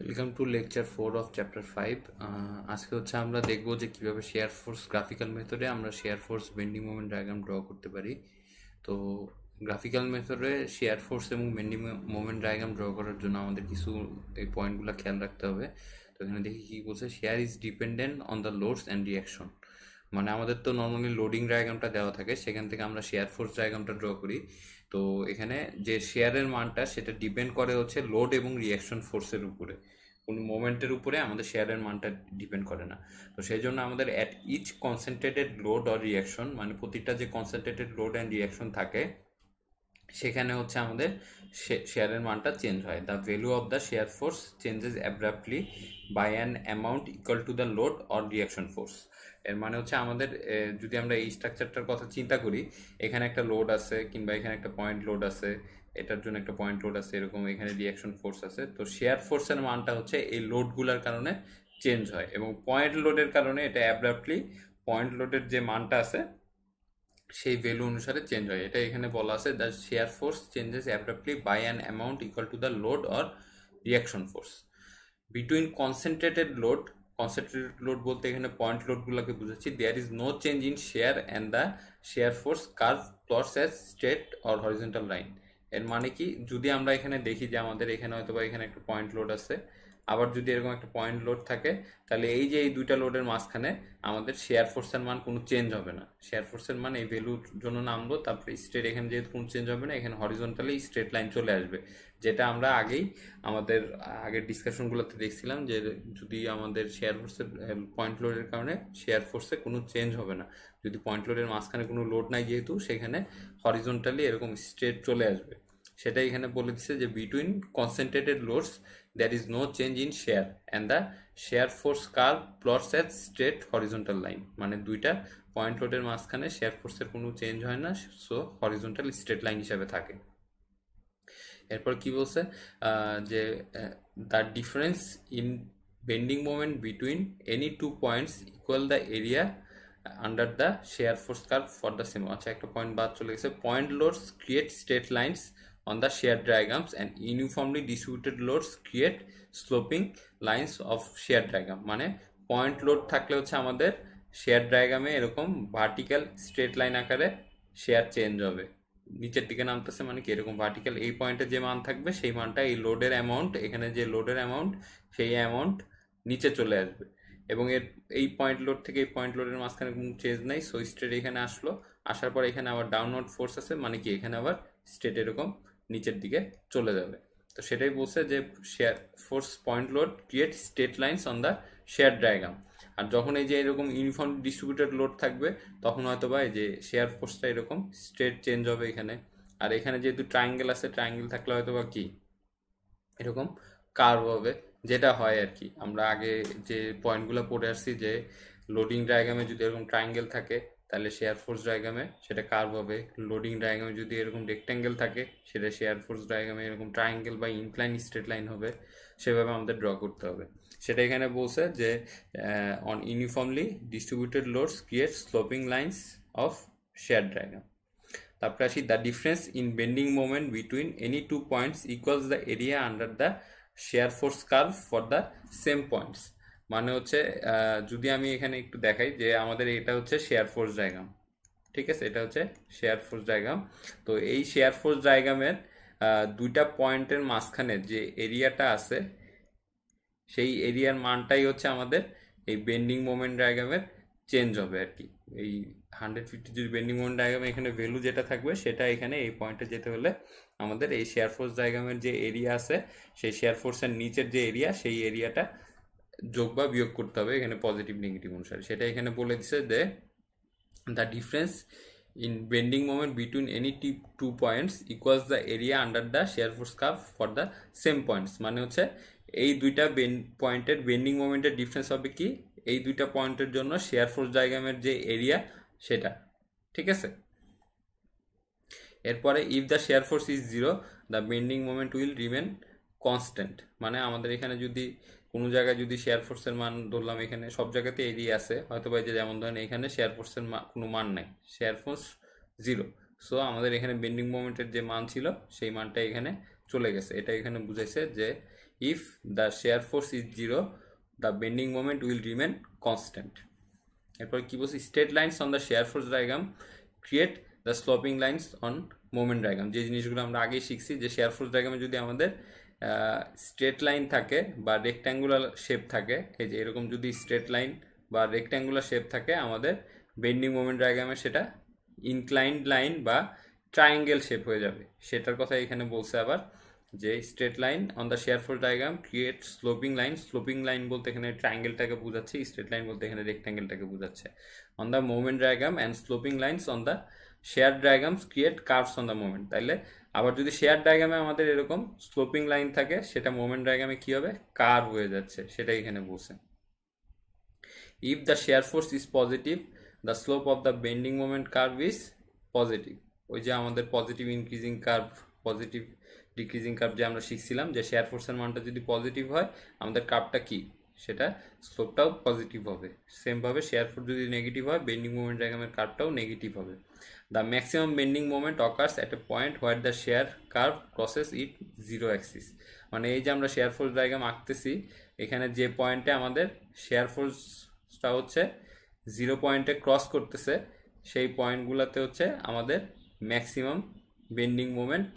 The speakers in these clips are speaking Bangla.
Welcome to lecture four of chapter five আজকে হচ্ছে আমরা দেখব যে কীভাবে শেয়ার ফোর্স গ্রাফিক্যাল মেথডে আমরা shear force bending moment diagram draw করতে পারি। তো গ্রাফিক্যাল মেথডে শেয়ার ফোর্স এবং বেন্ডিং মোমেন্ট ডায়াগ্রাম ড্র করার জন্য আমাদের কিছু এই পয়েন্টগুলো খেয়াল রাখতে হবে। তো এখানে দেখি কী বলছে shear is dependent on the loads and reaction মানে আমাদের তো নর্মালি লোডিং ডায়াগ্রামটা দেওয়া থাকে, সেখান থেকে আমরা শেয়ার ফোর্স ডায়াগ্রামটা ড্র করি। তো এখানে যে শেয়ারের মানটা, সেটা ডিপেন্ড করে হচ্ছে লোড এবং রিয়াকশন ফোর্সের উপরে। কোনো মোমেন্টের উপরে আমাদের শেয়ারের মানটা ডিপেন্ড করে না। তো সেই জন্য আমাদের at each concentrated load or reaction মানে প্রতিটা যে কনসেন্ট্রেটেড লোড অ্যান্ড রিয়াকশন থাকে, সেখানে হচ্ছে আমাদের শেয়ারের মানটা চেঞ্জ হয়। The value of the shear force changes abruptly by an amount equal to the load or reaction force এর মানে হচ্ছে আমাদের যদি আমরা এই স্ট্রাকচারটার কথা চিন্তা করি, এখানে একটা লোড আছে কিংবা এখানে একটা পয়েন্ট লোড আছে, এটার জন্য একটা পয়েন্ট লোড আছে, এরকম এখানে রিয়াকশন ফোর্স আছে, তো শেয়ার ফোর্সের মানটা হচ্ছে এই লোডগুলোর কারণে চেঞ্জ হয় এবং পয়েন্ট লোডের কারণে এটা অ্যাব্রাপ্টলি পয়েন্ট লোডের যে মানটা আছে, সেই ভ্যালু অনুসারে চেঞ্জ হয়। এটা এখানে বলা আছে the shear force changes abruptly by an amount equal to the load or reaction force between concentrated load concentrated load বলতে এখানে পয়েন্ট লোডগুলোকে বুঝাচ্ছি। There is no change in shear and the shear force curve plots as straight or horizontal line এর মানে কি? যদি আমরা এখানে দেখি যে আমাদের এখানে হয়তো বা এখানে একটা পয়েন্ট লোড আছে, আবার যদি এরকম একটা পয়েন্ট লোড থাকে, তাহলে এই যে এই দুইটা লোডের মাঝখানে আমাদের শেয়ার ফোর্সের মান কোনো চেঞ্জ হবে না। শেয়ার ফোর্সের মান এই ভ্যালুর জন্য নামবো, তারপরে স্ট্রেট এখানে যেহেতু কোনো চেঞ্জ হবে না, এখানে হরিজন্টালি স্ট্রেট লাইন চলে আসবে। যেটা আমরা আগেই আমাদের, আগের ডিসকাশনগুলোতে দেখছিলাম যে যদি আমাদের শেয়ার ফোর্সের পয়েন্ট লোডের কারণে শেয়ার ফোর্সে কোনো চেঞ্জ হবে না। যদি পয়েন্ট লোডের মাঝখানে কোনো লোড নাই যেহেতু, সেখানে হরিজন্টালি এরকম স্ট্রেট চলে আসবে। সেটা এখানে বলে দিচ্ছে যে between concentrated loads there is no change in shear and the shear force curve plots at straight horizontal line মানে দুইটা পয়েন্ট লোডের মাঝখানে শেয়ার ফোর্সের কোনো চেঞ্জ হয় না সো হরিজন্টাল স্ট্রেট লাইন হিসাবে থাকে। এরপর কি বলছে? যে the difference in bending moment between any two points equal the area under the shear force curve for the same আচ্ছা একটা পয়েন্ট বাদ চলে গেছে। Point loads create straight lines on the shear diagrams and uniformly distributed loads create sloping lines of shear diagram. মানে পয়েন্ট লোড থাকলে হচ্ছে আমাদের শেয়ার ডায়াগ্রামে এরকম ভার্টিক্যাল স্ট্রেট লাইন আকারে শেয়ার চেঞ্জ হবে। নিচের দিকে নামতেছে মানে কি? এরকম ভার্টিক্যাল এই পয়েন্টে যে মান থাকবে, সেই মানটা এই লোডের অ্যামাউন্ট এখানে যে লোডের অ্যামাউন্ট সেই অ্যামাউন্ট নিচে চলে আসবে। এবং এর, এই পয়েন্ট লোড থেকে এই পয়েন্ট লোডের মাঝখানে কোনো চেঞ্জ নাই সো স্ট্রেট এখানে আসলো, আসার পর এখানে আবার ডাউনওয়ার্ড ফোর্স আছে মানে কি এখানে আবার স্ট্রেট এরকম নিচের দিকে চলে যাবে। তো সেটাই বলছে যে shear force point load create straight lines on the shear diagram আর যখন এই যে এরকম ইউনিফর্ম ডিস্ট্রিবিউটেড লোড থাকবে, তখন হয়তো বা এই যে শেয়ার ফোর্সটা এরকম স্ট্রেট চেঞ্জ হবে এখানে। আর এখানে যেহেতু ট্রায়াঙ্গেল আছে ট্রায়াঙ্গেল থাকলে হয়তো বা কি? এরকম কার্ভ হবে। যেটা হয় আর কি আমরা আগে যে পয়েন্টগুলো পড়ে আসছি যে লোডিং ডায়াগ্রামে যদি এরকম ট্রায়াঙ্গেল থাকে, তাহলে শেয়ার ফোর্স ডায়াগ্রামে সেটা কার্ভ হবে। লোডিং ডায়াগ্রামে যদি এরকম রেক্ট্যাঙ্গেল থাকে, সেটা শেয়ার ফোর্স ডায়াগ্রামে এরকম ট্রায়াঙ্গেল বা ইনক্লাইন স্ট্রেট লাইন হবে। সেভাবে আমাদের ড্র করতে হবে। সেটা এখানে বলছে যে on uniformly distributed loads create sloping lines of shear diagram তারপরে আসি the difference in bending moment between any two points equals the area under the shear force curve for the same points মানে হচ্ছে যদি আমি এখানে একটু দেখাই যে আমাদের এটা হচ্ছে শেয়ার ফোর্স ডায়াগ্রাম ঠিক আছে? এটা হচ্ছে শেয়ার ফোর্স ডায়াগ্রাম তো এই শেয়ার ফোর্স ডায়াগ্রামের দুইটা পয়েন্টের মাঝখানে যে এরিয়াটা আছে, সেই এরিয়ার মানটাই হচ্ছে আমাদের এই বেন্ডিং মোমেন্ট ডায়াগ্রামের চেঞ্জ হবে আর কি। এই হান্ড্রেড ফিফটি যদি বেন্ডিং মোমেন্ট ডায়াগ্রামে এখানে ভ্যালু যেটা থাকবে, সেটা এখানে এই পয়েন্টে যেতে হলে আমাদের এই শেয়ার ফোর্স ডায়াগ্রামের যে এরিয়া আছে, সেই শেয়ার ফোর্সের নিচের যে এরিয়া সেই এরিয়াটা যোগ বা বিয়োগ করতে হবে এখানে পজিটিভ নেগেটিভ অনুসারে। সেটা এখানে বলে দিছে যে the difference in bending moment between any T two points equals the area under the shear force curve for the same points মানে হচ্ছে এই দুইটা বেন পয়েন্টের বেন্ডিং মোমেন্টের ডিফারেন্স হবে কি? এই দুইটা পয়েন্টের জন্য শেয়ার ফোর্স ডায়াগ্রামের যে এরিয়া সেটা। ঠিক আছে? এরপরে if the shear force is zero the bending moment will remain constant মানে আমাদের এখানে যদি কোনো জায়গায় যদি শেয়ার ফোর্সের মান ধরলাম এখানে, সব জায়গাতে এরিয়া আছে। হয়তো বা যে যেমন ধরেন এখানে শেয়ার ফোর্সের কোনো মান নাই। শেয়ার ফোর্স জিরো সো আমাদের এখানে বেন্ডিং মোমেন্টের যে মান ছিল, সেই মানটা এখানে চলে গেছে। এটা এখানে বুঝাইছে যে if the shear force is zero the bending moment will remain constant এরপর কি বলছি? Straight lines on the shear force diagram create the sloping lines on moment diagram যে জিনিসগুলো আমরা আগেই শিখছি, যে শেয়ার ফোর্স ডায়াগ্রামে যদি আমাদের স্ট্রেট লাইন থাকে বা রেক্ট্যাঙ্গুলার শেপ থাকে, এই যে এরকম যদি স্ট্রেট লাইন বা রেক্ট্যাঙ্গুলার শেপ থাকে, আমাদের বেন্ডিং মোমেন্ট ডায়াগ্রামে সেটা ইনক্লাইন্ড লাইন বা ট্রায়াঙ্গেল শেপ হয়ে যাবে। সেটার কথা এখানে বলছে আবার যে straight line on the shear force diagram create sloping line sloping line বলতে এখানে ট্রায়াঙ্গেলটাকে বোঝাচ্ছে স্ট্রেট লাইন বলতে এখানে রেক্ট্যাঙ্গেলটাকে বোঝাচ্ছে। On the moment diagram and sloping lines on the shear diagrams create curves on the moment তাইলে আবার যদি শেয়ার ডায়াগ্রামে আমাদের এরকম স্লোপিং লাইন থাকে, সেটা মোমেন্ট ডায়াগ্রামে কী হবে? কার্ভ হয়ে যাচ্ছে সেটা এখানে বলছে। If the shear force is positive, the slope of the bending moment curve is positive. ওই যে আমাদের positive increasing curve, positive decreasing curve যে আমরা শিখছিলাম, যে শেয়ার ফোর্সের মানটা যদি পজিটিভ হয়, আমাদের কার্ভটা কি? সেটা স্লোপটাও পজিটিভ হবে। সেমভাবে শেয়ার ফোর্স যদি নেগেটিভ হয় বেন্ডিং মোমেন্ট ডায়াগ্রামের কার্ভটাও নেগেটিভ হবে। The maximum bending moment occurs at a point where the shear curve crosses it zero axis মানে এই যে আমরা শেয়ার ফোর্স ডায়াগ্রাম আঁকতেছি, এখানে যে পয়েন্টে আমাদের শেয়ার ফোর্সটা হচ্ছে জিরো পয়েন্টে ক্রস করতেছে, সেই পয়েন্টগুলোতে হচ্ছে আমাদের ম্যাক্সিমাম বেন্ডিং মোমেন্ট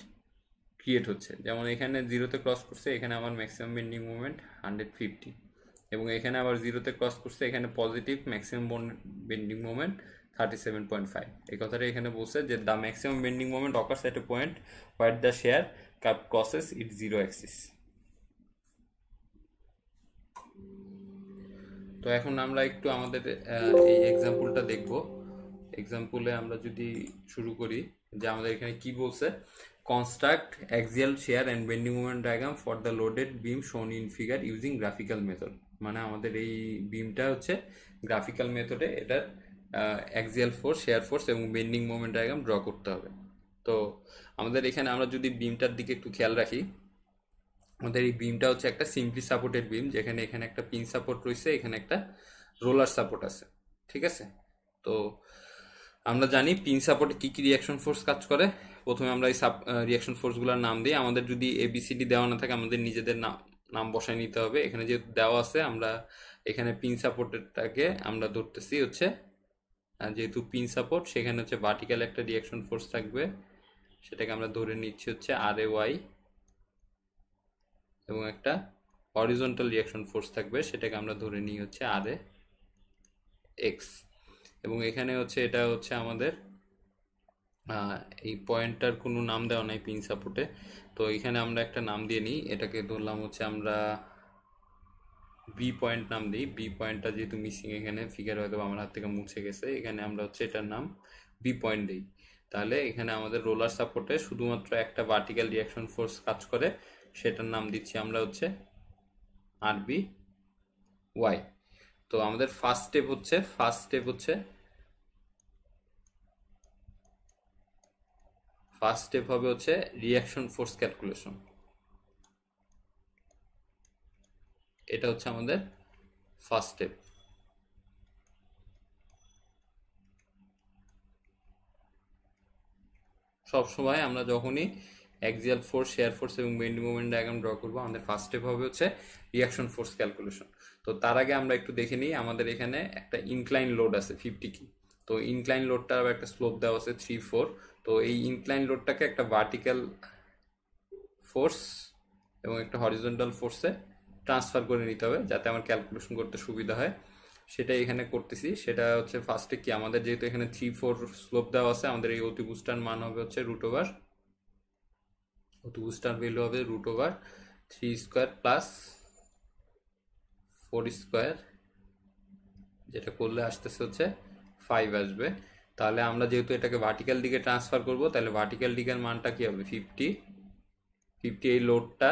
ক্রিয়েট হচ্ছে। যেমন এখানে জিরোতে ক্রস করছে, এখানে আমার maximum bending moment hundred fifty এবং এখানে আবার জিরোতে ক্রস করছে, এখানে positive maximum bending moment thirty seven point five এই কথাটা এখানে বলছে যে the maximum bending moment occurs at a point what the shear curve crosses it zero axis তো এখন আমরা একটু আমাদের এই এক্সাম্পলটা দেখব। এক্সাম্পলে আমরা যদি শুরু করি যে আমাদের এখানে কি বলছে construct axial shear and bending movement diagram for the loaded beam shown in figure using graphical method মানে আমাদের এই বিমটা হচ্ছে গ্রাফিক্যাল মেথডে এটার অ্যাক্সিয়াল ফোর্স শেয়ার ফোর্স এবং বেন্ডিং মুভমেন্ট ডায়াগ্রাম ড্র করতে হবে। তো আমাদের এখানে আমরা যদি বিমটার দিকে একটু খেয়াল রাখি, আমাদের এই বিমটা হচ্ছে একটা সিম্পলি সাপোর্টেড বিম যেখানে এখানে একটা পিন সাপোর্ট রয়েছে, এখানে একটা রোলার সাপোর্ট আছে, ঠিক আছে? তো আমরা জানি পিন সাপোর্টে কী কী রিয়াকশন ফোর্স কাজ করে। প্রথমে আমরা এই সাপ রিয়াকশন ফোর্সগুলোর নাম দিই। আমাদের যদি এবিসিডি দেওয়া না থাকে, আমাদের নিজেদের নাম নাম বসায় নিতে হবে। এখানে যেহেতু দেওয়া আছে, আমরা এখানে পিন সাপোর্টেরটাকে আমরা ধরতেছি হচ্ছে যেহেতু পিন সাপোর্ট সেখানে হচ্ছে ভার্টিক্যাল একটা রিয়াকশন ফোর্স থাকবে। সেটাকে আমরা ধরে নিচ্ছি হচ্ছে আর এ ওয়াই এবং একটা অরিজন্টাল রিয়াকশন ফোর্স থাকবে, সেটাকে আমরা ধরে নিই হচ্ছে আর এ এক্স এবং এখানে হচ্ছে এটা হচ্ছে আমাদের এই পয়েন্টটার কোনো নাম দেওয়া নাই পিন সাপোর্টে তো এখানে আমরা একটা নাম দিয়ে নিই। এটাকে ধরলাম হচ্ছে আমরা বি পয়েন্ট নাম দিই। বি পয়েন্টটা যেহেতু মিসিং এখানে ফিগার হয়তো আমার হাত থেকে মুছে গেছে। এখানে আমরা হচ্ছে এটার নাম বি পয়েন্ট দিই। তাহলে এখানে আমাদের রোলার সাপোর্টে শুধুমাত্র একটা ভার্টিক্যাল রিয়াকশন ফোর্স কাজ করে। সেটার নাম দিচ্ছি আমরা হচ্ছে আরবি ওয়াই তো আমাদের ফার্স্ট স্টেপ হচ্ছে ফার্স্ট স্টেপ হচ্ছে ফার্স্ট স্টেপ হবে হচ্ছে রিয়াকশন ফোর্স ক্যালকুলেশন এটা হচ্ছে আমাদের ফার্স্ট স্টেপ সব সময় আমরা যখনই অ্যাক্সিয়াল ফোর্স শেয়ার ফোর্স এবং বেন্ডি মুভমেন্ট ডায়াগ্রাম ড্র করব, আমাদের ফার্স্ট স্টেপ হবে হচ্ছে রিয়াকশন ফোর্স ক্যালকুলেশন তো তার আগে আমরা একটু দেখে নিই, আমাদের এখানে একটা ইনক্লাইন লোড আছে ফিফটি কি তো ইনক্লাইন লোডটার একটা স্লোপ দেওয়া আছে থ্রি ফোর তো এই ইনক্লাইন লোডটাকে একটা ভার্টিক্যাল ফোর্স এবং একটা হরিজন্টাল ফোর্সে ট্রান্সফার করে নিতে হবে যাতে আমার ক্যালকুলেশন করতে সুবিধা হয়। সেটা এখানে করতেছি। সেটা হচ্ছে ফার্স্টে কি? আমাদের যেহেতু এখানে থ্রি ফোর স্লোপ দেওয়া আছে, আমাদের এই অতিবুস্টার মান হবে হচ্ছে রুট ওভার অতিবুস্টার ভ্যালু হবে root over three square plus four square যেটা করলে আসতেছে হচ্ছে ফাইভ আসবে। তাহলে আমরা যেহেতু এটাকে ভার্টিক্যাল দিকে ট্রান্সফার করব, তাহলে ভার্টিক্যাল দিকের মানটা কী হবে? ফিফটি ফিফটি এই লোডটা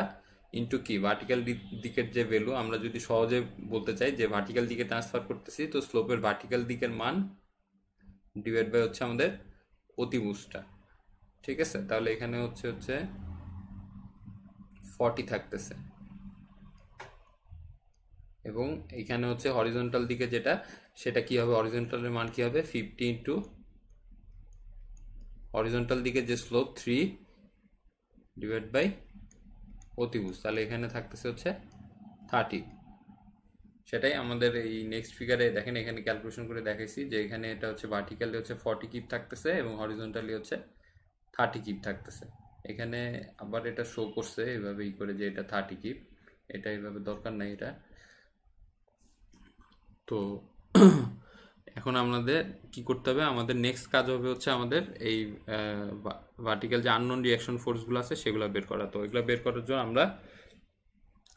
ইন্টু কি? ভার্টিক্যাল দিকের যে ভ্যালু আমরা যদি সহজে বলতে চাই যে ভার্টিক্যাল দিকে ট্রান্সফার করতেছি, তো স্লোপের ভার্টিক্যাল দিকের মান ডিভাইড বাই হচ্ছে আমাদের অতিবুসটা ঠিক আছে? তাহলে এখানে হচ্ছে হচ্ছে ফর্টি থাকতেছে। এবং এখানে হচ্ছে হরিজন্টাল দিকে যেটা সেটা কি হবে? হরিজন্টালের মান কি হবে? ফিফটি ইন্টু হরিজন্টাল দিকে যে স্লোপ থ্রি ডিভাইড বাই অতিভুজ, তাহলে এখানে থাকতেছে হচ্ছে থার্টি সেটাই আমাদের এই নেক্সট ফিগারে দেখেন, এখানে ক্যালকুলেশন করে দেখাইছি যে এখানে এটা হচ্ছে ভার্টিক্যালি হচ্ছে ফর্টি কিপ থাকতেছে এবং হরিজন্টালি হচ্ছে থার্টি কিপ থাকতেছে। এখানে আবার এটা শো করছে এভাবে ই করে যে এটা থার্টি কিপ এটা এভাবে দরকার নাই এটা। তো এখন আমাদের কি করতে হবে? আমাদের নেক্সট কাজ হবে হচ্ছে আমাদের এই ভার্টিক্যাল যে আননোন রিয়াকশন ফোর্সগুলো আছে সেগুলো বের করা। তো এগুলো বের করার জন্য আমরা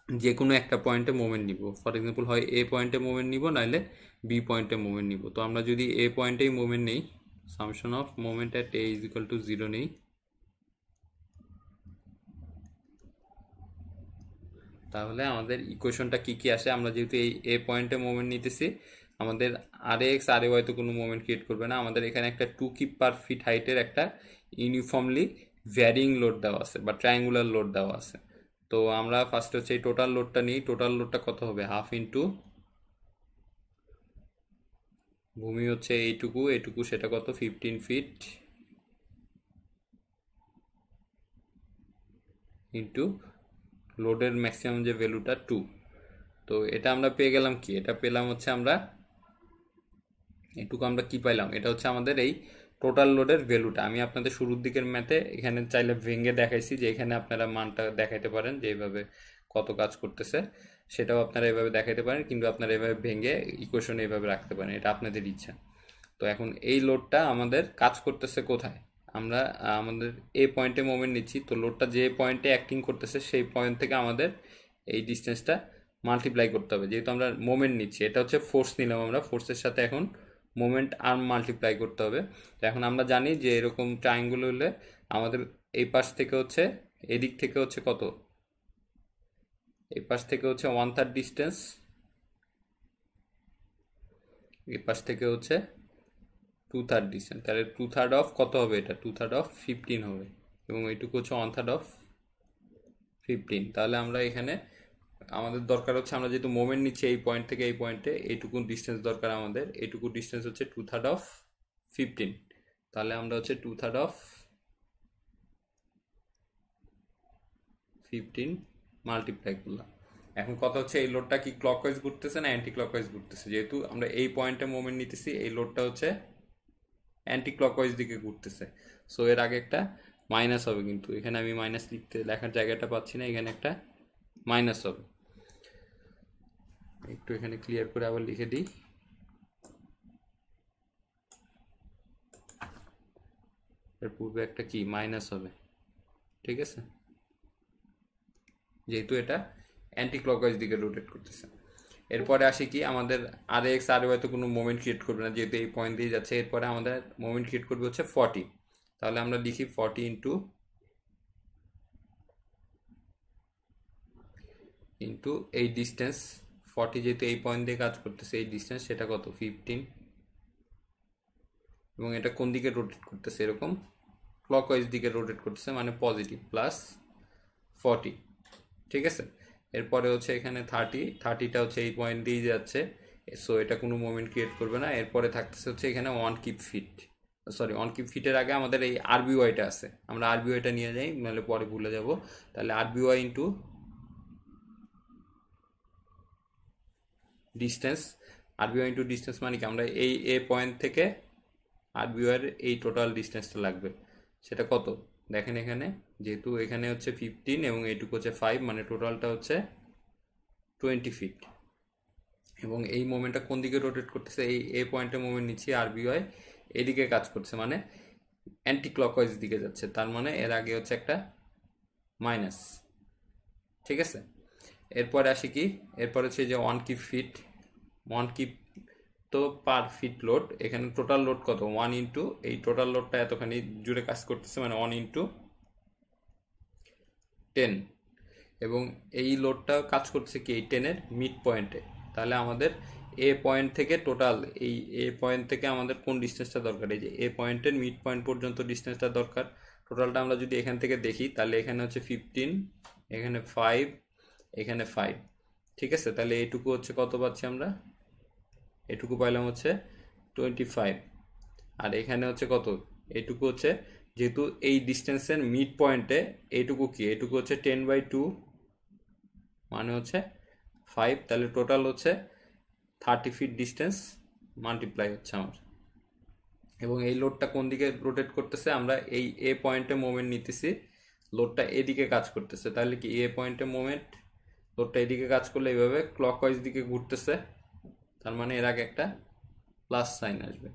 যে কোনো একটা পয়েন্টে মোমেন্ট নিব। ফর এক্সাম্পল হয় এ পয়েন্টে মোমেন্ট নিব নাহলে বি পয়েন্টে মোমেন্ট নিব। তো আমরা যদি এ পয়েন্টেই মোমেন্ট নেই summation of moment at A is equal to zero নেই, তাহলে আমাদের ইকুয়েশনটা কি কি আসে? আমরা যেহেতু এই এ পয়েন্টে মোমেন্ট নিতেছি আমাদের আর এক্স আর ওয়াই তো কোনো মোমেন্ট ক্রিয়েট করবে না। আমাদের এখানে একটা টু কিপ পার ফিট হাইটের একটা ইউনিফর্মলি ভ্যারিং লোড দেওয়া আছে বা ট্রায়াঙ্গুলার লোড দেওয়া আছে। তো আমরা ফার্স্ট হচ্ছে এই টোটাল লোডটা নিই। টোটাল লোডটা কত হবে? হাফ ইন্টু ভূমি হচ্ছে এইটুকু। এইটুকু সেটা কত? ফিফটিন ফিট ইন্টু লোডের ম্যাক্সিমাম যে ভ্যালুটা টু তো এটা আমরা পেয়ে গেলাম কি? এটা পেলাম হচ্ছে আমরা এটুকু আমরা কি পাইলাম? এটা হচ্ছে আমাদের এই টোটাল লোডের ভ্যালুটা আমি আপনাদের শুরুর দিকের ম্যাথে এখানে চাইলে ভেঙে দেখাইছি যে এখানে আপনারা মানটা দেখাইতে পারেন যে এইভাবে কত কাজ করতেছে। সেটাও আপনারা এভাবে দেখাইতে পারেন, কিন্তু আপনারা এভাবে ভেঙে ইকুয়েশন এইভাবে রাখতে পারেন। এটা আপনাদের ইচ্ছা। তো এখন এই লোডটা আমাদের কাজ করতেছে কোথায়? আমরা, আমাদের এ পয়েন্টে মোমেন্ট নিচ্ছি। তো লোডটা যে পয়েন্টে অ্যাক্টিং করতেছে, সেই পয়েন্ট থেকে আমাদের এই ডিস্টেন্সটা মাল্টিপ্লাই করতে হবে। যেহেতু আমরা মোমেন্ট নিচ্ছি, এটা হচ্ছে ফোর্স নিলাম আমরা। ফোর্সের সাথে এখন মোমেন্ট আর্ম মাল্টিপ্লাই করতে হবে। এখন আমরা জানি যে এরকম ট্রায়াঙ্গুল হলে আমাদের এই পাশ থেকে হচ্ছে, এদিক থেকে হচ্ছে কত? এই পাশ থেকে হচ্ছে ওয়ান থার্ড ডিস্টেন্স এই পাশ থেকে হচ্ছে টু থার্ড ডিস্টেন্স তাহলে টু থার্ড অফ কত হবে এটা? টু থার্ড অফ ফিফটিন হবে। এবং এইটুকু হচ্ছে ওয়ান থার্ড অফ ফিফটিন তাহলে আমরা এখানে আমাদের দরকার হচ্ছে আমরা যেহেতু মোমেন্ট নিচ্ছি এই পয়েন্ট থেকে এই পয়েন্টে এইটুকু ডিস্টেন্স দরকার আমাদের। এইটুকু ডিস্টেন্স হচ্ছে টু থার্ড অফ ফিফটিন তাহলে আমরা হচ্ছে two third of fifteen multiply করলাম। এখন কথা হচ্ছে এই লোডটা কি ক্লকওয়াইজ ঘুরতেছে না অ্যান্টি ক্লকওয়াইজ ঘুরতেছে? যেহেতু আমরা এই পয়েন্টে মোমেন্ট নিতেছি, এই লোডটা হচ্ছে অ্যান্টি ক্লকওয়াইজ দিকে ঘুরতেছে। সো এর আগে একটা মাইনাস হবে কিন্তু। এখানে আমি মাইনাস লিখতে, লেখার জায়গাটা পাচ্ছি না, এখানে একটা মাইনাস হবে। একটু এখানে ক্লিয়ার করে আবার লিখে দিই। এর পূর্বে একটা কি? মাইনাস হবে। ঠিক আছে? যেহেতু এটা অ্যান্টি ক্লকওয়াইজ দিকে রোটেট করতেছে। এরপরে আসি কি? আমাদের আর এক্স আর ওয়াই তো কোনো মোমেন্ট ক্রিয়েট করবে না, যেহেতু এই পয়েন্ট দিয়ে যাচ্ছে। এরপরে আমাদের মোমেন্ট ক্রিয়েট করবে হচ্ছে ফর্টি তাহলে আমরা লিখি ফর্টি ইন্টু ইন্টু এই ডিস্টেন্স ফর্টি যেহেতু এই পয়েন্ট দিয়ে কাজ করতেছে, এই ডিস্টেন্স সেটা কত? ফিফটিন এবং এটা কোন দিকে রোটেট করতেছে এরকম? ক্লকওয়াইজ দিকে রোটেট করতেছে মানে পজিটিভ প্লাস ফর্টি ঠিক আছে? এরপরে হচ্ছে এখানে থার্টি থার্টিটা হচ্ছে এই পয়েন্ট দিয়ে যাচ্ছে। সো এটা কোনো মুভমেন্ট ক্রিয়েট করবে না। এরপরে থাকতেছে হচ্ছে এখানে one kip feet sorry one kip ফিটের আগে আমাদের এই আরবিওয়াইটা আছে। আমরা আরবিওয়াইটা নিয়ে যাই, নাহলে পরে ভুলে যাব। তাহলে R B Y into distance R B Y into distance মানে কি? আমরা এই এ পয়েন্ট থেকে আরবিওয়াইয়ের এই টোটাল ডিস্টেন্সটা লাগবে। সেটা কত? দেখেন এখানে, যেহেতু এখানে হচ্ছে ফিফটিন এবং এইটুকু হচ্ছে ফাইভ মানে টোটালটা হচ্ছে টোয়েন্টি ফিট এবং এই মোমেন্টটা কোন দিকে রোটেট করতেছে? এই এ পয়েন্টে মোমেন্ট নিচ্ছি আরবিওয়াই এদিকে কাজ করছে মানে অ্যান্টি ক্লকওয়াইজ দিকে যাচ্ছে। তার মানে এর আগে হচ্ছে একটা মাইনাস ঠিক আছে? এরপরে আসি কি? এরপর হচ্ছে যে one kip feet one kip তো পার ফিট লোড এখানে টোটাল লোড কত? ওয়ান ইন্টু এই টোটাল লোডটা এতখানি জুড়ে কাজ করতেছে মানে ওয়ান ইন্টু টেন এবং এই লোডটা কাজ করছে কি? এই টেনের মিড পয়েন্টে তাহলে আমাদের এ পয়েন্ট থেকে টোটাল এই এ পয়েন্ট থেকে আমাদের কোন ডিস্টেন্সটা দরকার? এই যে এ পয়েন্টের মিড পয়েন্ট পর্যন্ত ডিস্টেন্সটা দরকার। টোটালটা আমরা যদি এখান থেকে দেখি, তাহলে এখানে হচ্ছে ফিফটিন এখানে ফাইভ এখানে ফাইভ ঠিক আছে? তাহলে এইটুকু হচ্ছে কত পাচ্ছি আমরা? এটুকু পাইলাম হচ্ছে টোয়েন্টি ফাইভ আর এখানে হচ্ছে কত? এটুকু হচ্ছে যেহেতু এই ডিস্টেন্সের মিড পয়েন্টে এইটুকু কি? এটুকু হচ্ছে টেন বাই টু মানে হচ্ছে ফাইভ তাহলে টোটাল হচ্ছে থার্টি ফিট ডিস্টেন্স মাল্টিপ্লাই হচ্ছে আমার। এবং এই লোডটা কোন দিকে রোটেট করতেছে? আমরা এই এ পয়েন্টে মোমেন্ট নিতেছি। লোডটা এদিকে কাজ করতেছে। তাহলে কি এ পয়েন্টে মোমেন্ট লোডটা এদিকে কাজ করলে এইভাবে ক্লকওয়াইজ দিকে ঘুরতেছে। তার মানে এর আগে একটা প্লাস সাইন আসবে।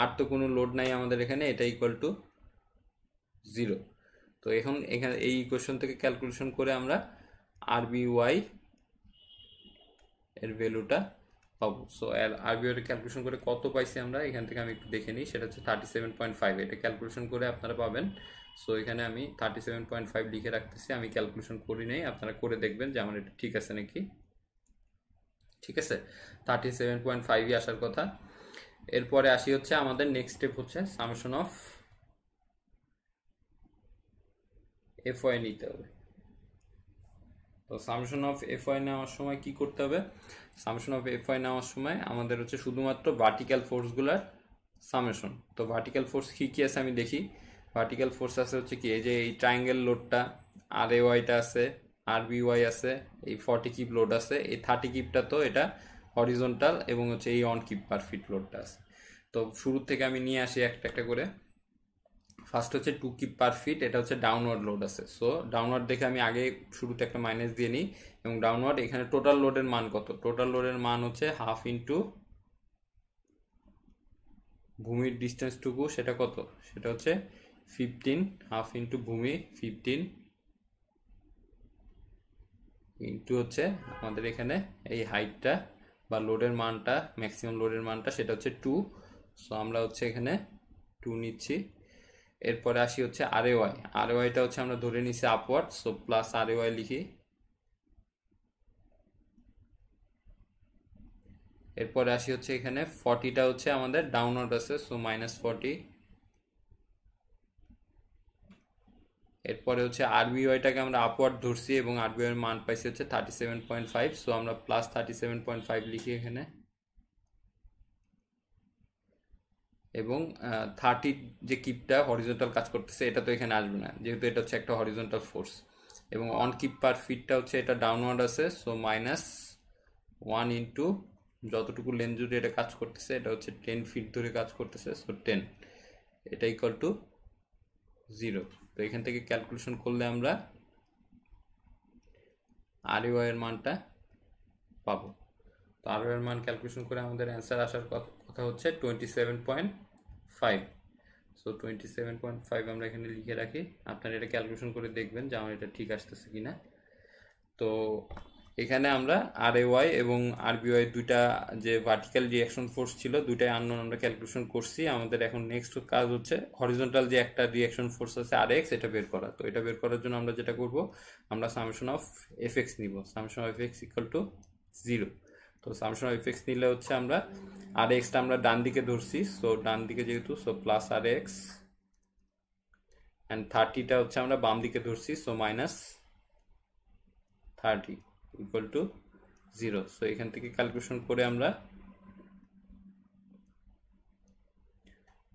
আর তো কোনো লোড নাই আমাদের এখানে, এটা ইকুয়াল টু জিরো তো এখন এখানে এই ইকুয়েশন থেকে ক্যালকুলেশন করে আমরা আর ওয়াই এর ভ্যালুটা পাবো। So R B Y calculation করে কত পাইছি আমরা, এখান থেকে আমি একটু দেখে নিই। সেটা হচ্ছে থার্টি সেভেন পয়েন্ট ফাইভ এটা ক্যালকুলেশন করে আপনারা পাবেন সো এখানে আমি থার্টি সেভেন পয়েন্ট ফাইভ লিখে রাখতেছি। আমি ক্যালকুলেশন করি নেই। আপনারা করে দেখবেন যে আমার এটা ঠিক আছে নাকি। ঠিক আছে? থার্টি সেভেন পয়েন্ট ফাইভই আসার কথা। এরপরে আসি হচ্ছে আমাদের নেক্সট স্টেপ হচ্ছে সামশন অফ এফ ওয়াই নিতে হবে। তো সামশন অফ এফ ওয়াই নেওয়ার সময় কি করতে হবে? সামশন অফ এফ ওয়াই নেওয়ার সময় আমাদের হচ্ছে শুধুমাত্র ভার্টিক্যাল ফোর্সগুলার সামেশন তো ভার্টিক্যাল ফোর্স কী কী আছে আমি দেখি। ভার্টিক্যাল ফোর্স আছে হচ্ছে কি, এই যে এই ট্রায়াঙ্গেল লোডটা আর এ ওয়াইটা আছে, আর বি ওয়াই আছে, এই ফর্টি কিপ লোড আছে, এই থার্টি কিপটা তো এটা হরিজন্টাল এবং হচ্ছে এই অন কিপ পার ফিট লোডটা আছে। তো শুরু থেকে আমি নিয়ে আসি একটা একটা করে। ফার্স্ট হচ্ছে টু কিপ পার ফিট এটা হচ্ছে ডাউনওয়ার্ড লোড আছে। সো ডাউনওয়ার্ড দেখে আমি আগে শুরুতে একটা মাইনাস দিয়ে নিই, এবং ডাউনওয়ার্ড এখানে টোটাল লোডের মান কত? টোটাল লোডের মান হচ্ছে হাফ ইন্টু ভূমির ডিস্টেন্সটুকু সেটা কত? সেটা হচ্ছে ফিফটিন হাফ ইন্টু ভূমি ফিফটিন ইন্টু হচ্ছে আমাদের এখানে এই হাইটটা বা লোডের মানটা ম্যাক্সিমাম লোডের মানটা, সেটা হচ্ছে টু সো আমরা হচ্ছে এখানে টু নিচ্ছি। এরপরে আসি হচ্ছে আর এ ওয়াই আর ওয়াইটা হচ্ছে আমরা ধরে নিচ্ছি আপওয়ার্ড সো প্লাস আর লিখি। এরপরে আসি হচ্ছে এখানে ফর্টিটা হচ্ছে আমাদের ডাউনওয়ার্ড আছে সো মাইনাস ফর্টি এরপরে হচ্ছে আরবিওয়াইটাকে আমরা আপওয়ার্ড ধরছি এবং আরবিওয়ের মান পাইছি হচ্ছে thirty seven point five so আমরা plus thirty seven point five লিখি এখানে। এবং থার্টি যে কিপটা হরিজন্টাল কাজ করতেছে, এটা তো এখানে আসবে না, যেহেতু এটা হচ্ছে একটা হরিজন্টাল ফোর্স এবং অন কিপ পার ফিটটা হচ্ছে এটা ডাউনওয়ার্ড আছে সো মাইনাস ওয়ান ইন্টু যতটুকু লেন জুড়ে এটা কাজ করতেছে, এটা হচ্ছে টেন ফিট ধরে কাজ করতেছে সো টেন এটা ইকুয়াল টু জিরো তো এখান থেকে ক্যালকুলেশন করলে আমরা আর এর মানটা পাবো। তো আর এর মান ক্যালকুলেশন করে আমাদের অ্যান্সার আসার কথা হচ্ছে twenty seven point five so twenty seven point five আমরা এখানে লিখে রাখি। আপনারা এটা ক্যালকুলেশন করে দেখবেন যে আমার এটা ঠিক আসতেছে কিনা। তো এখানে আমরা আর ওয়াই এবং আর দুইটা যে ভার্টিক্যাল রিয়াকশন ফোর্স ছিল, দুইটাই আননোন আমরা ক্যালকুলেশন করছি। আমাদের এখন নেক্সট কাজ হচ্ছে হরিজন্টাল যে একটা রিয়াকশন ফোর্স আছে আর এক্স এটা বের করা। তো এটা বের করার জন্য আমরা যেটা করব, আমরা সামেশন অফ এফ এক্স নিব। Summation of X equal to zero তো সামেশন অফ এক্স নিলে হচ্ছে আমরা আর এক্সটা আমরা ডান দিকে ধরছি। সো ডান দিকে যেহেতু so plus R X and থার্টিটা হচ্ছে আমরা বাম দিকে ধরছি। So minus thirty equal to zero so এখান থেকে ক্যালকুলেশন করে আমরা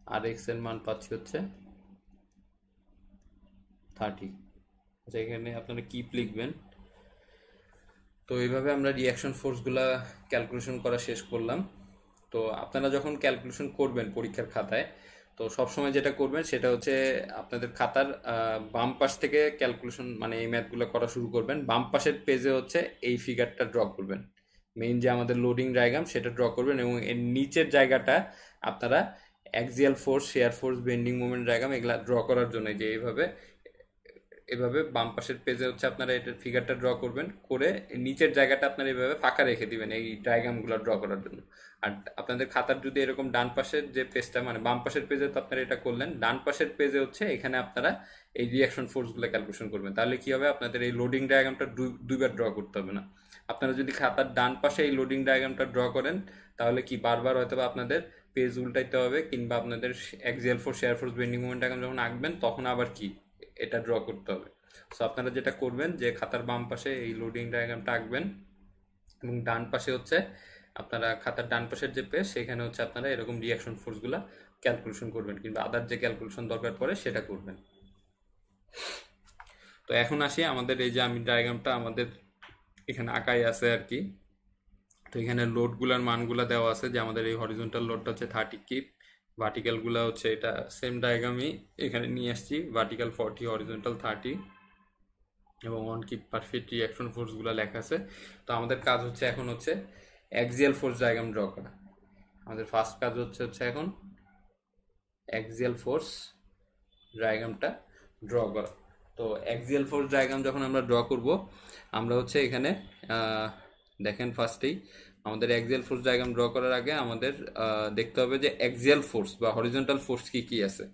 আর এক্সের মান পাচ্ছি হচ্ছে থার্টি আচ্ছা এখানে আপনারা কিপ লিখবেন। তো, এইভাবে আমরা রিয়াকশন ফোর্সগুলা ক্যালকুলেশন করা শেষ করলাম। তো, আপনারা যখন ক্যালকুলেশন করবেন পরীক্ষার খাতায় তো সবসময় যেটা করবেন সেটা হচ্ছে আপনাদের খাতার বাম পাশ থেকে ক্যালকুলেশন মানে এই ম্যাথগুলো করা শুরু করবেন। বাম পাশের পেজে হচ্ছে এই ফিগারটা ড্র করবেন। মেইন যে আমাদের লোডিং ডায়াগ্রাম সেটা ড্র করবেন এবং এর নিচের জায়গাটা আপনারা axial force shear force bending movement diagram এগুলা ড্র করার জন্য যে এইভাবে এভাবে বাম পাশের পেজে হচ্ছে আপনারা এটার ফিগারটা ড্র করবেন, করে নিচের জায়গাটা আপনারা এভাবে ফাঁকা রেখে দিবেন এই ডায়াগ্রামগুলো ড্র করার জন্য। আর আপনাদের খাতার যদি এরকম ডান পাশের যে পেজটা মানে বাম পাশের পেজে তো আপনারা এটা করলেন, ডান পাশের পেজে হচ্ছে এখানে আপনারা এই রিয়াকশন ফোর্সগুলো ক্যালকুলেশন করবেন। তাহলে কি হবে? আপনাদের এই লোডিং ডায়াগ্রামটা দুইবার ড্র করতে হবে না। আপনারা যদি খাতার ডান পাশে এই লোডিং ডায়াগ্রামটা ড্র করেন, তাহলে কি বারবার হয়তো আপনাদের পেজ উল্টাইতে হবে, কিংবা আপনাদের axial force shear force bending movement diagram যখন আঁকবেন, তখন আবার কি? এটা ড্র করতে হবে। সো আপনারা যেটা করবেন যে, খাতার বাম পাশে এই লোডিং ডায়াগ্রামটা আঁকবেন এবং ডান পাশে হচ্ছে আপনারা খাতার ডান পাশের যে পেজ সেখানে হচ্ছে আপনারা এরকম রিয়াকশন ফোর্সগুলো ক্যালকুলেশন করবেন কিংবা আদার যে ক্যালকুলেশন দরকার পড়ে, সেটা করবেন। তো এখন আসি আমাদের এই যে আমি ডায়াগ্রামটা আমাদের এখানে আঁকাই আছে আর কি। তো এখানে লোডগুলোর মানগুলো দেওয়া আছে যে, আমাদের এই হরিজন্টাল লোডটা হচ্ছে থার্টি কিপ ভার্টিক্যালগুলো হচ্ছে এটা সেম ডায়াগ্রামই এখানে নিয়ে আসছি ভার্টিক্যাল ফর্টি হরিজন্টাল থার্টি এবং one kip per feet reaction ফোর্সগুলো লেখা আছে। তো আমাদের কাজ হচ্ছে এখন হচ্ছে অ্যাক্সিয়াল ফোর্স ডায়াগ্রাম ড্র করা। আমাদের ফার্স্ট কাজ হচ্ছে হচ্ছে এখন অ্যাক্সিয়াল ফোর্স ডায়াগ্রামটা ড্র করা। তো অ্যাক্সিয়াল ফোর্স ডায়াগ্রাম যখন আমরা ড্র করব, আমরা হচ্ছে এখানে দেখেন ফার্স্টেই আমাদের অ্যাক্সিয়াল ফোর্স ডায়াগ্রাম ড্র করার আগে আমাদের দেখতে হবে যে অ্যাক্সিয়াল ফোর্স বা হরিজন্টাল ফোর্স কি কি আছে।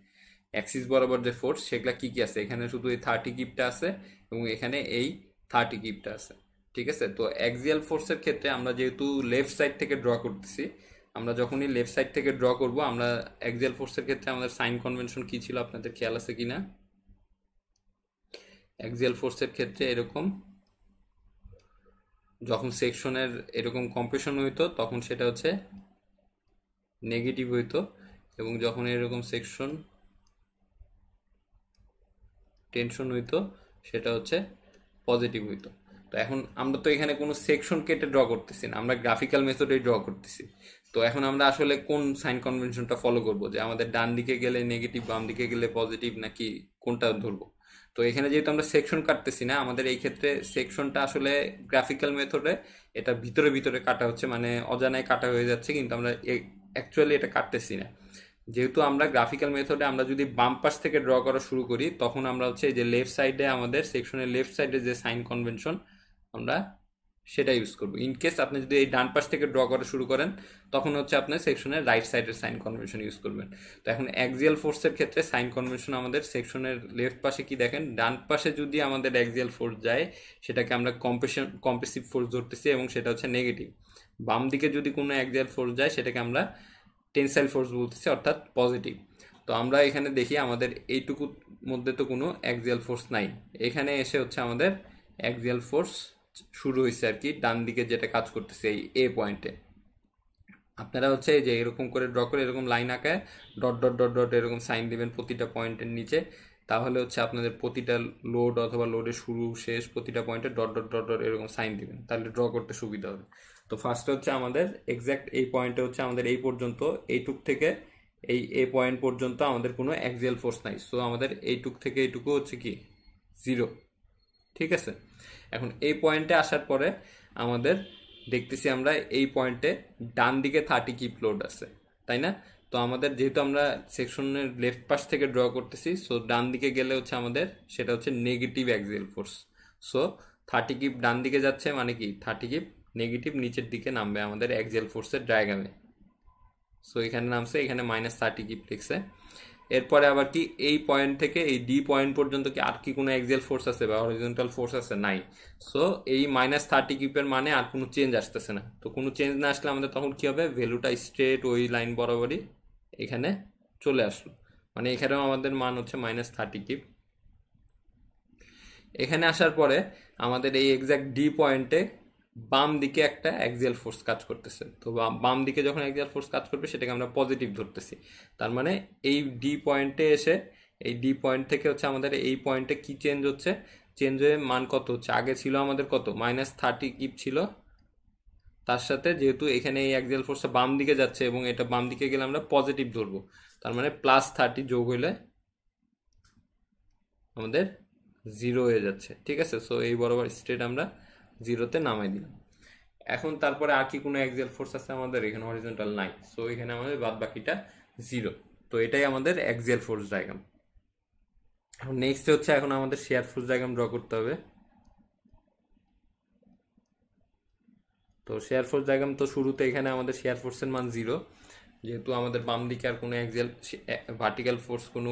অ্যাক্সিস বরাবর যে ফোর্স সেগুলা কি কি আছে? এখানে শুধু এই থার্টি কিপটা আছে এবং এখানে এই থার্টি কিপটা আছে। ঠিক আছে? তো অ্যাক্সিয়াল ফোর্সের ক্ষেত্রে আমরা যেহেতু লেফট সাইড থেকে ড্র করতেছি, আমরা যখনই লেফট সাইড থেকে ড্র করব, আমরা অ্যাক্সিয়াল ফোর্সের ক্ষেত্রে আমাদের সাইন কনভেনশন কি ছিল আপনাদের খেয়াল আছে কিনা? অ্যাক্সিয়াল ফোর্সের ক্ষেত্রে এরকম যখন সেকশনের এরকম কম্প্রেশন হইতো, তখন সেটা হচ্ছে নেগেটিভ হইতো এবং যখন এরকম সেকশন টেনশন হইতো, সেটা হচ্ছে পজিটিভ হইতো। তো এখন আমরা তো এখানে কোনো সেকশন কেটে ড্র করতেছি না, আমরা গ্রাফিক্যাল মেথডে ড্র করতেছি। তো এখন আমরা আসলে কোন সাইন কনভেনশনটা ফলো করব? যে আমাদের ডান দিকে গেলে নেগেটিভ বাম দিকে গেলে পজিটিভ নাকি কোনটা ধরবো? তো এখানে যেহেতু আমরা সেকশন কাটতেছি না, আমাদের এই ক্ষেত্রে সেকশনটা আসলে গ্রাফিক্যাল মেথডে এটা ভিতরে ভিতরে কাটা হচ্ছে মানে অজানায় কাটা হয়ে যাচ্ছে, কিন্তু আমরা অ্যাকচুয়ালি এটা কাটতেছি না। যেহেতু আমরা গ্রাফিক্যাল মেথডে আমরা যদি বাম পাশ থেকে ড্র করা শুরু করি, তখন আমরা হচ্ছে যে লেফট সাইডে আমাদের সেকশনের লেফট সাইডে যে সাইন কনভেনশন আমরা সেটা ইউজ করব। ইনকেস আপনি যদি এই ডান পাশ থেকে ড্র করা শুরু করেন, তখন হচ্ছে আপনি সেকশনের রাইট সাইডের সাইন কনভেনশন ইউজ করবেন। তো এখন অ্যাক্সিয়াল ফোর্সের ক্ষেত্রে সাইন কনভেনশন আমাদের সেকশনের লেফট পাশে কি দেখেন? ডান পাশে যদি আমাদের অ্যাক্সিয়াল ফোর্স যায়, সেটাকে আমরা কম্পেশন কম্পেসিভ ফোর্স ধরতেছি এবং সেটা হচ্ছে নেগেটিভ বাম দিকে যদি কোনো অ্যাক্সিয়াল ফোর্স যায়, সেটাকে আমরা টেনসাইল ফোর্স বলতেছি, অর্থাৎ পজিটিভ তো আমরা এখানে দেখি আমাদের এইটুকুর মধ্যে তো কোনো অ্যাক্সিয়াল ফোর্স নাই। এখানে এসে হচ্ছে আমাদের অ্যাক্সিয়াল ফোর্স শুরু হয়েছে আর কি, ডান দিকে যেটা কাজ করতেছে এই এ। পয়েন্টে আপনারা হচ্ছে যে এরকম করে ড্র করে এরকম লাইন আঁকায় ডট ডট ডট ডট এরকম সাইন দিবেন প্রতিটা পয়েন্টের নিচে। তাহলে হচ্ছে আপনাদের প্রতিটা লোড অথবা লোডের শুরু, শেষ প্রতিটা পয়েন্টে ডট ডট ডট ডট এরকম সাইন দিবেন। তাহলে ড্র করতে সুবিধা হবে। তো ফার্স্টে হচ্ছে আমাদের এক্স্যাক্ট এই পয়েন্টে হচ্ছে আমাদের এই পর্যন্ত, এইটুক থেকে এই এ পয়েন্ট পর্যন্ত আমাদের কোনো অ্যাক্সিয়াল ফোর্স নাই। সো আমাদের এইটুক থেকে এইটুকু হচ্ছে কি? জিরো ঠিক আছে? এখন এই পয়েন্টে আসার পরে আমাদের দেখতেছি আমরা এই পয়েন্টে ডান দিকে থার্টি কিপ লোড আছে, তাই না? তো আমাদের যেহেতু আমরা সেকশনের লেফট পাশ থেকে ড্র করতেছি সো ডান দিকে গেলে হচ্ছে আমাদের সেটা হচ্ছে negative axial force so thirty kip ডান দিকে যাচ্ছে মানে কি? থার্টি কিপ নেগেটিভ নিচের দিকে নামবে আমাদের অ্যাক্সিয়াল ফোর্সের ডায়াগ্রামে সো এখানে নামছে, এখানে মাইনাস থার্টি কিপ লিখছে। এরপরে আবার কি এই পয়েন্ট থেকে এই ডি পয়েন্ট পর্যন্ত কি আর কি কোনো এক্সিয়াল ফোর্স আছে বা হরিজন্টাল ফোর্স আছে? নাই। সো এই মাইনাস থার্টি কিপের মানে আর কোনো চেঞ্জ আসতেছে না। তো কোনো চেঞ্জ না আসলে আমাদের তখন কি হবে? ভ্যালুটা স্ট্রেট ওই লাইন বরাবরই এখানে চলে আসলো। মানে এখানেও আমাদের মান হচ্ছে মাইনাস থার্টি কিপ এখানে আসার পরে আমাদের এই এক্সাক্ট ডি পয়েন্টে বাম দিকে একটা অ্যাক্সিয়াল ফোর্স কাজ করতেছে। তো বাম দিকে যখন অ্যাক্সিয়াল ফোর্স কাজ করবে, সেটাকে আমরা পজিটিভ ধরতেছি। তার মানে এই ডি পয়েন্টে এসে, এই ডি পয়েন্ট থেকে হচ্ছে আমাদের এই পয়েন্টে কি চেঞ্জ হচ্ছে? চেঞ্জ হয়ে মান কত হচ্ছে? আগে ছিল আমাদের কত? মাইনাস থার্টি কিপ ছিল। তার সাথে যেহেতু এখানে এই অ্যাক্সিয়াল ফোর্সটা বাম দিকে যাচ্ছে এবং এটা বাম দিকে গেলে আমরা পজিটিভ ধরবো। তার মানে প্লাস থার্টি যোগ হইলে আমাদের জিরো হয়ে যাচ্ছে। ঠিক আছে? সো এই বরাবর স্ট্রেট আমরা জিরোতে নামাই দিলাম। এখন তারপরে আর কি কোনো অ্যাক্সিয়াল ফোর্স আছে আমাদের? এখানে হরিজন্টাল নাই। সো এখানে আমাদের বাদ বাকিটা জিরো তো এটাই আমাদের অ্যাক্সিয়াল ফোর্স ডায়াগ্রাম এখন নেক্সট হচ্ছে এখন আমাদের শেয়ার ফোর্স ডায়াগ্রাম ড্র করতে হবে। তো শেয়ার ফোর্স ডায়াগ্রাম তো শুরুতে এখানে আমাদের শেয়ার ফোর্সের মান জিরো যেহেতু আমাদের বাম দিকে আর কোনো অ্যাক্সিয়াল ভার্টিক্যাল ফোর্স কোনো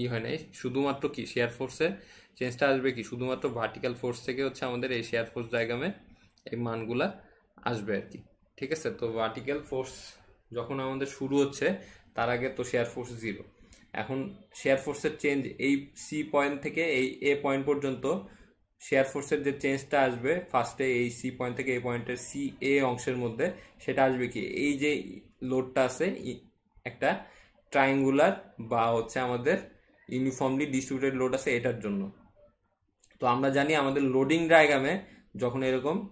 ই হয় নাই। শুধুমাত্র কি? শেয়ার ফোর্সে চেঞ্জটা আসবে কি? শুধুমাত্র ভার্টিক্যাল ফোর্স থেকে হচ্ছে আমাদের এই শেয়ার ফোর্স ডায়াগ্রামে এই মানগুলা আসবে আর কি। ঠিক আছে? তো ভার্টিক্যাল ফোর্স যখন আমাদের শুরু হচ্ছে, তার আগে তো শেয়ার ফোর্স জিরো এখন শেয়ার ফোর্সের চেঞ্জ এই সি পয়েন্ট থেকে এই এ পয়েন্ট পর্যন্ত শেয়ার ফোর্সের যে চেঞ্জটা আসবে ফার্স্টে এই সি পয়েন্ট থেকে এই পয়েন্টের সি এ অংশের মধ্যে, সেটা আসবে কি? এই যে লোডটা আছে একটা ট্রাইঙ্গুলার বা হচ্ছে আমাদের ইউনিফর্মলি ডিস্ট্রিবিউটেড লোড আছে এটার জন্য। তো আমরা জানি আমাদের লোডিং ডায়াগ্রামে যখন এরকম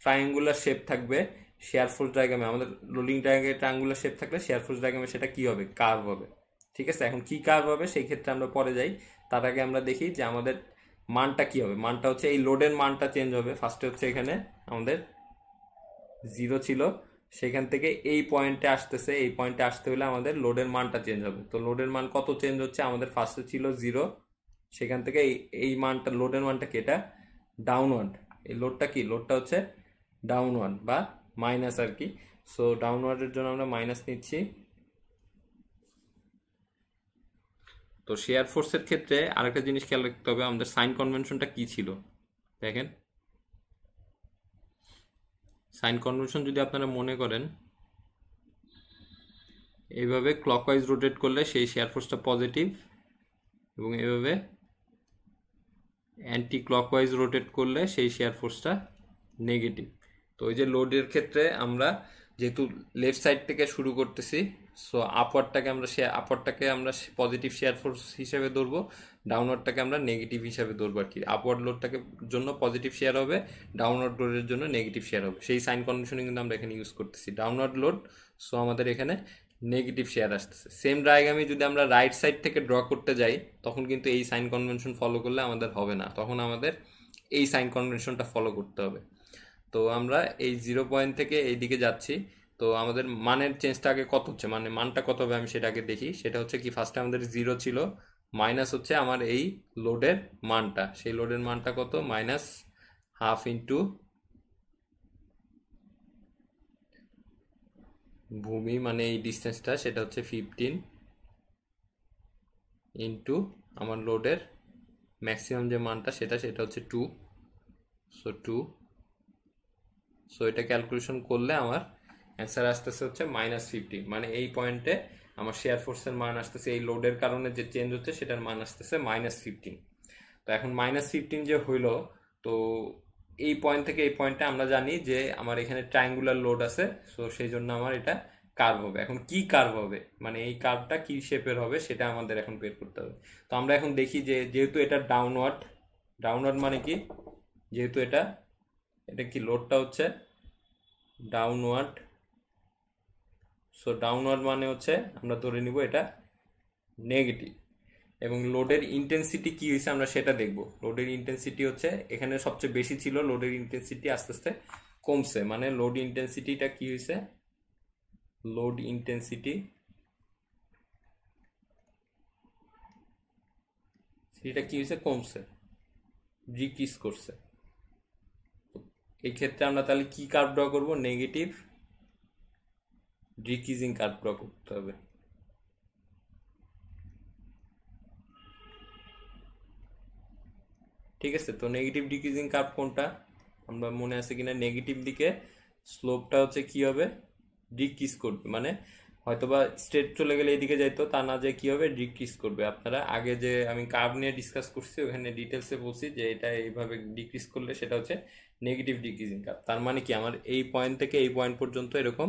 ট্রায়াঙ্গুলার শেপ থাকবে শেয়ার ফোর্স ডায়াগ্রামে আমাদের লোডিং ডায়াগ্রামে ট্রায়াঙ্গুলার শেপ থাকলে শেয়ার ফোর্স ডায়াগ্রামে সেটা কি হবে? কার্ভ হবে। ঠিক আছে? এখন কি কার্ভ হবে? সেই ক্ষেত্রে আমরা পরে যাই। তার আগে আমরা দেখি যে আমাদের মানটা কি হবে? মানটা হচ্ছে এই লোডের মানটা চেঞ্জ হবে। ফার্স্টে হচ্ছে এখানে আমাদের জিরো ছিল। সেখান থেকে এই পয়েন্টে আসতেছে, এই পয়েন্টে আসতে হলে আমাদের লোডের মানটা চেঞ্জ হবে। তো লোডের মান কত চেঞ্জ হচ্ছে? আমাদের ফার্স্টে ছিল জিরো সেখান থেকে এই এই মানটা লোডের মানটা কি এটা? ডাউনওয়ার্ড এই লোডটা কি? লোডটা হচ্ছে ডাউনওয়ার্ড বা মাইনাস আর কি। সো ডাউনওয়ার্ডের জন্য আমরা মাইনাস নিচ্ছি। তো শেয়ার ফোর্সের ক্ষেত্রে আরেকটা জিনিস খেয়াল রাখতে হবে, আমাদের সাইন কনভেনশনটা কি ছিল? দেখেন। সাইন কনভেনশন যদি আপনারা মনে করেন, এইভাবে ক্লকওয়াইজ রোটেট করলে সেই শেয়ার ফোর্সটা পজিটিভ এবং এইভাবে অ্যান্টি ক্লকওয়াইজ রোটেট করলে সেই শেয়ার ফোর্সটা নেগেটিভ তো ওই যে লোডের ক্ষেত্রে আমরা যেহেতু লেফট সাইড থেকে শুরু করতেছি সো আপওয়ার্ডটাকে আমরা শেয়ার আপওয়ার্ডটাকে আমরা পজিটিভ শেয়ার ফোর্স হিসেবে ধরবো ডাউনওয়ার্ডটাকে আমরা নেগেটিভ হিসাবে ধরবো আর কি আপওয়ার্ড লোডটাকে জন্য পজিটিভ শেয়ার হবে ডাউনওয়ার্ড লোডের জন্য নেগেটিভ শেয়ার হবে। সেই সাইন কন্ডিশনে কিন্তু আমরা এখানে ইউজ করতেছি। ডাউনওয়ার্ড লোড সো আমাদের এখানে নেগেটিভ শেয়ার আসতেছে। সেম ডায়াগ্রামে যদি আমরা রাইট সাইড থেকে ড্র করতে যাই, তখন কিন্তু এই সাইন কনভেনশন ফলো করলে আমাদের হবে না। তখন আমাদের এই সাইন কনভেনশনটা ফলো করতে হবে। তো আমরা এই জিরো পয়েন্ট থেকে এই দিকে যাচ্ছি। তো আমাদের মানের চেঞ্জটা আগে কত হচ্ছে? মানে মানটা কত হবে আমি সেটা আগে দেখি। সেটা হচ্ছে কি ফার্স্টে আমাদের জিরো ছিল মাইনাস হচ্ছে আমার এই লোডের মানটা। সেই লোডের মানটা কত? মাইনাস হাফ ইন্টু ভূমি মানে এই ডিস্টেন্সটা, সেটা হচ্ছে ফিফটিন ইন্টু আমার লোডের ম্যাক্সিমাম যে মানটা, সেটা সেটা হচ্ছে টু সো টু সো এটা ক্যালকুলেশন করলে আমার অ্যান্সার আসতেছে হচ্ছে মাইনাস ফিফটি মানে এই পয়েন্টে আমার শেয়ার ফোর্সের মান আসতেছে, এই লোডের কারণে যে চেঞ্জ হচ্ছে, সেটার মান আসতেছে মাইনাস ফিফটিন তো এখন মাইনাস ফিফটিন যে হইল, তো এই পয়েন্ট থেকে এই পয়েন্টে আমরা জানি যে আমার এখানে ট্রায়াঙ্গুলার লোড আছে সো সেই জন্য আমার এটা কার্ভ হবে। এখন কি কার্ভ হবে? মানে এই কার্ভটা কি শেপের হবে, সেটা আমাদের এখন বের করতে হবে। তো আমরা এখন দেখি যে যেহেতু এটা ডাউনওয়ার্ড ডাউনওয়ার্ড মানে কি? যেহেতু এটা এটা কি লোডটা হচ্ছে? ডাউনওয়ার্ড সো ডাউনওয়ার্ড মানে হচ্ছে আমরা ধরে নিব এটা নেগেটিভ এবং লোডের ইন্টেন্সিটি কি হয়েছে আমরা সেটা দেখব। লোডের ইন্টেন্সিটি হচ্ছে এখানে সবচেয়ে বেশি ছিল লোডের ইন্টেন্সিটি আস্তে আস্তে কমছে। মানে লোড ইন্টেন্সিটিটা কি হয়েছে? লোড ইন্টেন্সিটি সেটা কি হয়েছে? কমছে। ডিক্রিজ করছে। এই ক্ষেত্রে আমরা তাহলে কি কার্ভ ড্র করব? নেগেটিভ ডিক্রিজিং কার্ভ ড্র করতে হবে। ঠিক আছে, তো নেগেটিভ ডিক্রিজিং কার্ভ কোনটা? আমরা মনে আছে কিনা নেগেটিভ দিকে স্লোপটা হচ্ছে কি হবে? ডিক্রিজ করবে মানে হয়তোবা স্ট্রেট চলে গেলে এদিকে যাইতো, তা না যে কি হবে? ডিক্রিজ করবে। আপনারা আগে যে আমি কার্ভ নিয়ে ডিসকাস করছি, ওখানে ডিটেলসে বলছি যে এটা এইভাবে ডিক্রিজ করলে সেটা হচ্ছে নেগেটিভ ডিক্রিজিং কার্ভ তার মানে কি? আমার এই পয়েন্ট থেকে এই পয়েন্ট পর্যন্ত এরকম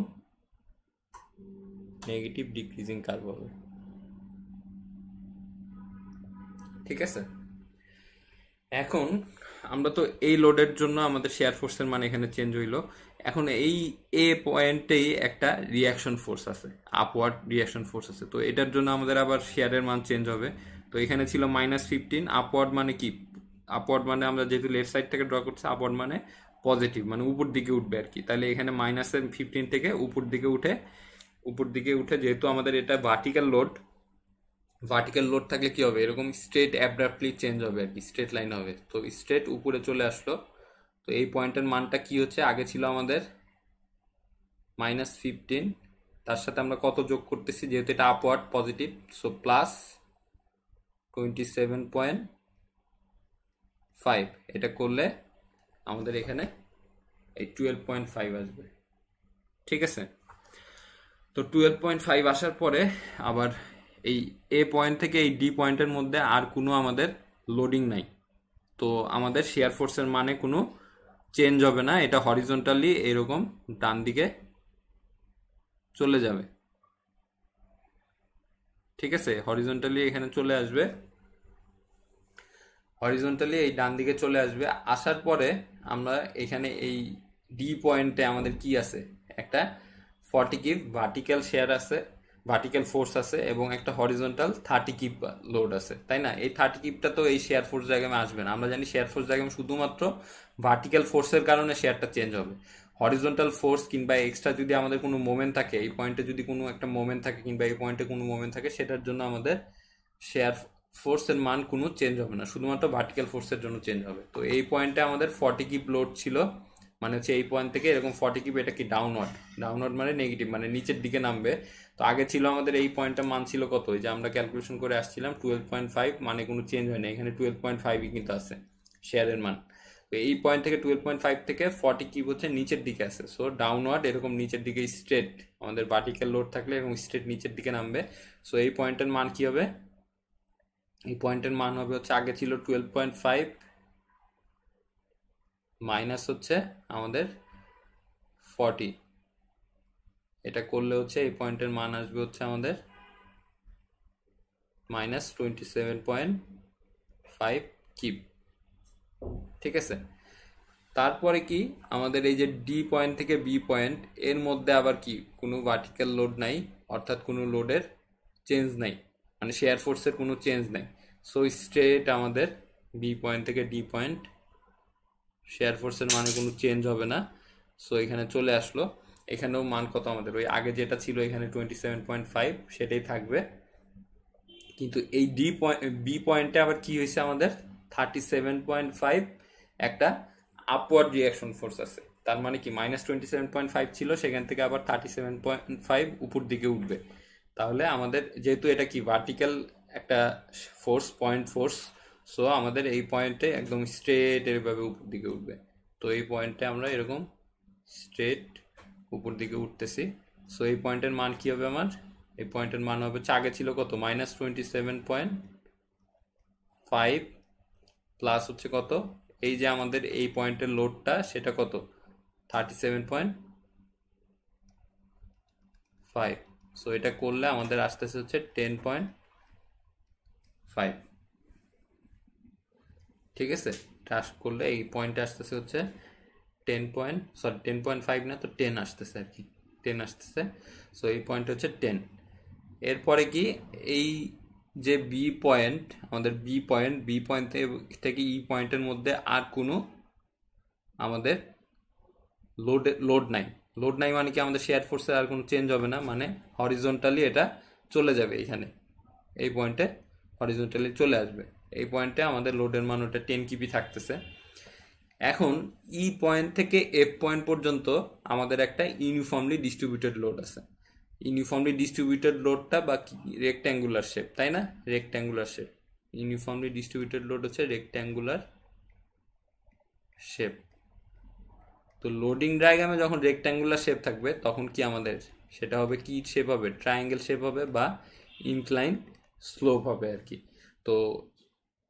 নেগেটিভ ডিক্রিজিং কার্ভ হবে ঠিক আছে? এখন আমরা তো এই লোডের জন্য আমাদের শেয়ার ফোর্সের মান এখানে চেঞ্জ হইল। এখন এই এ পয়েন্টেই একটা রিয়াকশন ফোর্স আছে আপওয়ার্ড রিয়াকশন ফোর্স আছে। তো এটার জন্য আমাদের আবার শেয়ারের মান চেঞ্জ হবে। তো এখানে ছিল মাইনাস ফিফটিন আপওয়ার্ড মানে কি? আপওয়ার্ড মানে আমরা যেহেতু লেফট সাইড থেকে ড্র করছি আপওয়ার্ড মানে পজিটিভ মানে উপর দিকে উঠবে আর কি। তাহলে এখানে মাইনাসের ফিফটিন থেকে উপর দিকে উঠে উপর দিকে উঠে, যেহেতু আমাদের এটা ভার্টিক্যাল লোড ভার্টিক্যাল লোড থাকলে কি হবে? এরকম স্ট্রেট অ্যাব্রাপ্টলি চেঞ্জ হবে আর কি স্ট্রেট লাইন হবে। তো স্ট্রেট উপরে চলে আসলো। তো এই পয়েন্টের মানটা কি হচ্ছে? আগে ছিল আমাদের মাইনাস ফিফটিন তার সাথে আমরা কত যোগ করতেছি? যেহেতু এটা upward positive so plus twenty seven point five এটা করলে আমাদের এখানে এই টুয়েলভ পয়েন্ট ফাইভ আসবে। ঠিক আছে? তো টুয়েলভ পয়েন্ট ফাইভ আসার পরে আবার এই এ পয়েন্ট থেকে এই ডি পয়েন্টের মধ্যে আর কোনো আমাদের লোডিং নাই। তো আমাদের শেয়ার ফোর্সের মানে কোনো চেঞ্জ হবে না, এটা হরিজন্টালি এরকম ডান দিকে চলে যাবে। ঠিক আছে? হরিজন্টালি এখানে চলে আসবে। হরিজন্টালি এই ডান দিকে চলে আসবে। আসার পরে আমরা এখানে এই ডি পয়েন্টে আমাদের কি আছে? একটা ফর্টি কিপ ভার্টিক্যাল শেয়ার আছে ভার্টিক্যাল ফোর্স আছে, এবং একটা হরিজন্টাল থার্টি কিপ লোড আছে, তাই না? এই থার্টি কিপটা তো এই শেয়ার ফোর্স ডায়াগ্রামে আসবে না। আমরা জানি শেয়ার ফোর্স ডায়াগ্রাম শুধুমাত্র ভার্টিক্যাল ফোর্সের কারণে শেয়ারটা চেঞ্জ হবে। হরিজন্টাল ফোর্স কিংবা এক্সট্রা যদি আমাদের কোনো মোমেন্ট থাকে, এই পয়েন্টে যদি কোনো একটা মোমেন্ট থাকে কিংবা এই পয়েন্টে কোনো মোমেন্ট থাকে, সেটার জন্য আমাদের শেয়ার ফোর্সের মান কোনো চেঞ্জ হবে না। শুধুমাত্র ভার্টিক্যাল ফোর্সের জন্য চেঞ্জ হবে। তো এই পয়েন্টে আমাদের ফর্টি কিপ লোড ছিল। মানে হচ্ছে এই পয়েন্ট থেকে এরকম ফর্টি কিপ এটা কি ডাউনওয়ার্ড ডাউনওয়ার্ড মানে নেগেটিভ মানে নিচের দিকে নামবে। তো আগে ছিল আমাদের এই পয়েন্টটা মান ছিল কত? যে আমরা ক্যালকুলেশন করে আসছিলাম টুয়েলভ পয়েন্ট ফাইভ মানে কোনো চেঞ্জ হয় না এখানে টুয়েলভ পয়েন্ট ফাইভই কিন্তু আছে শেয়ারের মান। তো এই পয়েন্ট থেকে টুয়েলভ পয়েন্ট ফাইভ থেকে ফর্টি কিপ হচ্ছে নিচের দিকে আছে। সো ডাউনওয়ার্ড এরকম নিচের দিকে স্ট্রেট আমাদের ভার্টিক্যাল লোড থাকলে এরকম স্ট্রেট নিচের দিকে নামবে। সো এই পয়েন্টের মান কি হবে? এই পয়েন্টের মান হবে হচ্ছে আগে ছিল টুয়েলভ পয়েন্ট ফাইভ মাইনাস হচ্ছে আমাদের ফর্টি। এটা করলে হচ্ছে এই পয়েন্টের মান আসবে হচ্ছে আমাদের minus twenty seven point five kip ঠিক আছে? তারপরে কি? আমাদের এই যে ডি পয়েন্ট থেকে বি পয়েন্ট, এর মধ্যে আবার কি? কোনো ভার্টিক্যাল লোড নাই, অর্থাৎ কোনো লোডের চেঞ্জ নাই। মানে শেয়ার ফোর্সের কোনো চেঞ্জ নাই। সো স্ট্রেট আমাদের বি পয়েন্ট থেকে ডি পয়েন্ট শেয়ার ফোর্সের মানে কোনো চেঞ্জ হবে না। সো এখানে চলে আসলো। এখানেও মান কত আমাদের? ওই আগে যেটা ছিল এখানে টোয়েন্টি সেভেন পয়েন্ট ফাইভ সেটাই থাকবে। কিন্তু এই ডি পয়েন্ট বি পয়েন্টে আবার কি হয়েছে আমাদের? থার্টি সেভেন পয়েন্ট ফাইভ একটা আপওয়ার্ড রিয়াকশন ফোর্স আছে। তার মানে কি? Minus twenty seven point five ছিল, সেখান থেকে আবার থার্টি সেভেন পয়েন্ট ফাইভ উপর দিকে উঠবে। তাহলে আমাদের, যেহেতু এটা কি? ভার্টিক্যাল একটা ফোর্স পয়েন্ট ফোর্স সো আমাদের এই পয়েন্টে একদম স্ট্রেট এভাবে উপর দিকে উঠবে। তো এই পয়েন্টে আমরা এরকম স্ট্রেট উপর দিকে উঠতেছি। সো এই পয়েন্টের মান কি হবে আমার? এই পয়েন্টের মান হবে, আগে ছিল কত? Minus twenty seven point five plus হচ্ছে কত? এই যে আমাদের এই পয়েন্টের লোডটা সেটা কত? Thirty seven point five so এটা করলে আমাদের আসতেছে হচ্ছে টেন পয়েন্ট ফাইভ ঠিক আছে? এটা করলে এই পয়েন্টে আসতেছে হচ্ছে ten point sorry ten point five না তো টেন আসতেছে আর কি। টেন আসতেছে সো এই পয়েন্ট হচ্ছে টেন এরপরে কি? এই যে বি পয়েন্ট আমাদের বি পয়েন্ট বি পয়েন্ট থেকে ই পয়েন্টের মধ্যে আর কোনো আমাদের লোড লোড নাই। লোড নাই মানে কি আমাদের শেয়ার ফোর্সে আর কোনো চেঞ্জ হবে না মানে হরিজন্টালি এটা চলে যাবে এখানে এই পয়েন্টে হরিজন্টালি চলে আসবে। এই পয়েন্টে আমাদের লোডের মান ওটা টেন কিপি থাকতেছে। এখন ই পয়েন্ট থেকে এফ পয়েন্ট পর্যন্ত আমাদের একটা ইউনিফর্মলি ডিস্ট্রিবিউটেড লোড আছে। ইউনিফর্মলি ডিস্ট্রিবিউটেড লোডটা বা রেক্ট্যাঙ্গুলার শেপ তাই না? Rectangular shape uniformly distributed load হচ্ছে রেক্ট্যাঙ্গুলার শেপ তো লোডিং ডায়াগ্রামে যখন রেক্ট্যাঙ্গুলার শেপ থাকবে, তখন কি আমাদের? সেটা হবে কি শেপ হবে? ট্রায়াঙ্গেল শেপ হবে বা ইনক্লাইন স্লোপ হবে আর কি। তো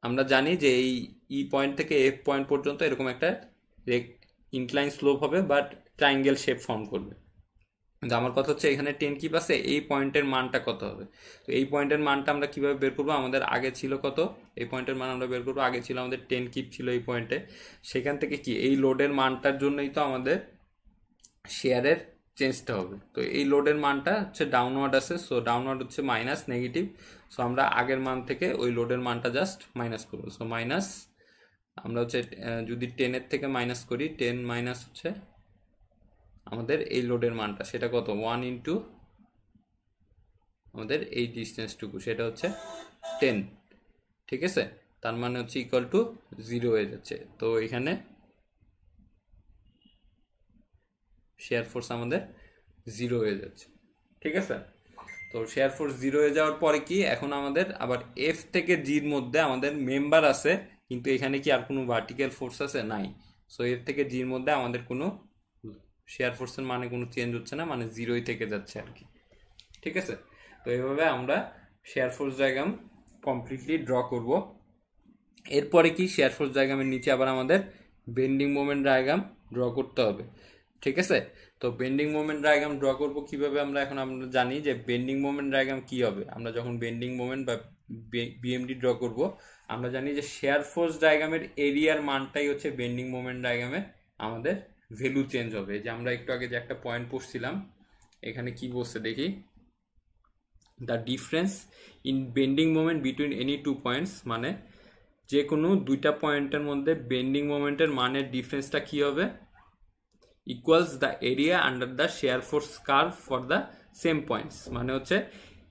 আমরা জানি যে এই ই পয়েন্ট থেকে এফ পয়েন্ট পর্যন্ত এরকম একটা ইনক্লাইন স্লোপ হবে বাট ট্রাইঙ্গেল শেপ ফর্ম করবে। কিন্তু আমার কথা হচ্ছে এখানে টেন কিপ আছে, এই পয়েন্টের মানটা কত হবে? তো এই পয়েন্টের মানটা আমরা কীভাবে বের করব? আমাদের আগে ছিল কত? এই পয়েন্টের মান আমরা বের করব। আগে ছিল আমাদের টেন কিপ ছিল এই পয়েন্টে সেখান থেকে কি? এই লোডের মানটার জন্যই তো আমাদের শেয়ারের চেঞ্জটা হবে। তো এই লোডের মানটা হচ্ছে ডাউনওয়ার্ড আছে সো ডাউনওয়ার্ড হচ্ছে মাইনাস নেগেটিভ সো আমরা আগের মান থেকে ওই লোডের মানটা জাস্ট মাইনাস করব। সো মাইনাস আমরা হচ্ছে যদি টেনের থেকে মাইনাস করি টেন মাইনাস হচ্ছে আমাদের এই লোডের মানটা। সেটা কত? ওয়ান ইন্টু আমাদের এই ডিস্টেন্সটুকু সেটা হচ্ছে টেন ঠিক আছে? তার মানে হচ্ছে ইকুয়াল টু জিরো হয়ে যাচ্ছে। তো এখানে শেয়ার ফোর্স আমাদের জিরো হয়ে যাচ্ছে। ঠিক আছে? তো শেয়ার ফোর্স জিরো হয়ে যাওয়ার পরে কি, এখন আমাদের আবার এফ থেকে জির মধ্যে আমাদের মেম্বার আছে, কিন্তু এখানে কি আর কোনো ভার্টিক্যাল ফোর্স আছে? নাই। সো এফ থেকে জির মধ্যে আমাদের কোনো শেয়ার ফোর্সের মানে কোনো চেঞ্জ হচ্ছে না মানে জিরোই থেকে যাচ্ছে আর কি। ঠিক আছে? তো এইভাবে আমরা shear force diagram completely draw করব। এরপরে কি শেয়ার ফোর্স ডায়াগ্রামের নিচে আবার আমাদের বেন্ডিং মোমেন্ট ডায়াগ্রাম ড্র করতে হবে। ঠিক আছে? তো বেন্ডিং মোমেন্ট ডায়াগ্রাম ড্র করব কীভাবে আমরা এখন আমরা জানি যে বেন্ডিং মোমেন্ট ডায়াগ্রাম কি হবে। আমরা যখন বেন্ডিং মোমেন্ট বা বিএমডি ড্র করব, আমরা জানি যে শেয়ার ফোর্স ডায়াগ্রামের এরিয়ার মানটাই হচ্ছে বেন্ডিং মোমেন্ট ডায়াগ্রামে আমাদের ভ্যালু চেঞ্জ হবে। যে আমরা একটু আগে যে একটা পয়েন্ট পড়ছিলাম, এখানে কি বলছে দেখি? The difference in bending moment between any two points মানে যে কোনো দুইটা পয়েন্টের মধ্যে বেন্ডিং মোমেন্টের মানের ডিফারেন্সটা কি হবে? Equals the area under the shear force curve for the same points মানে হচ্ছে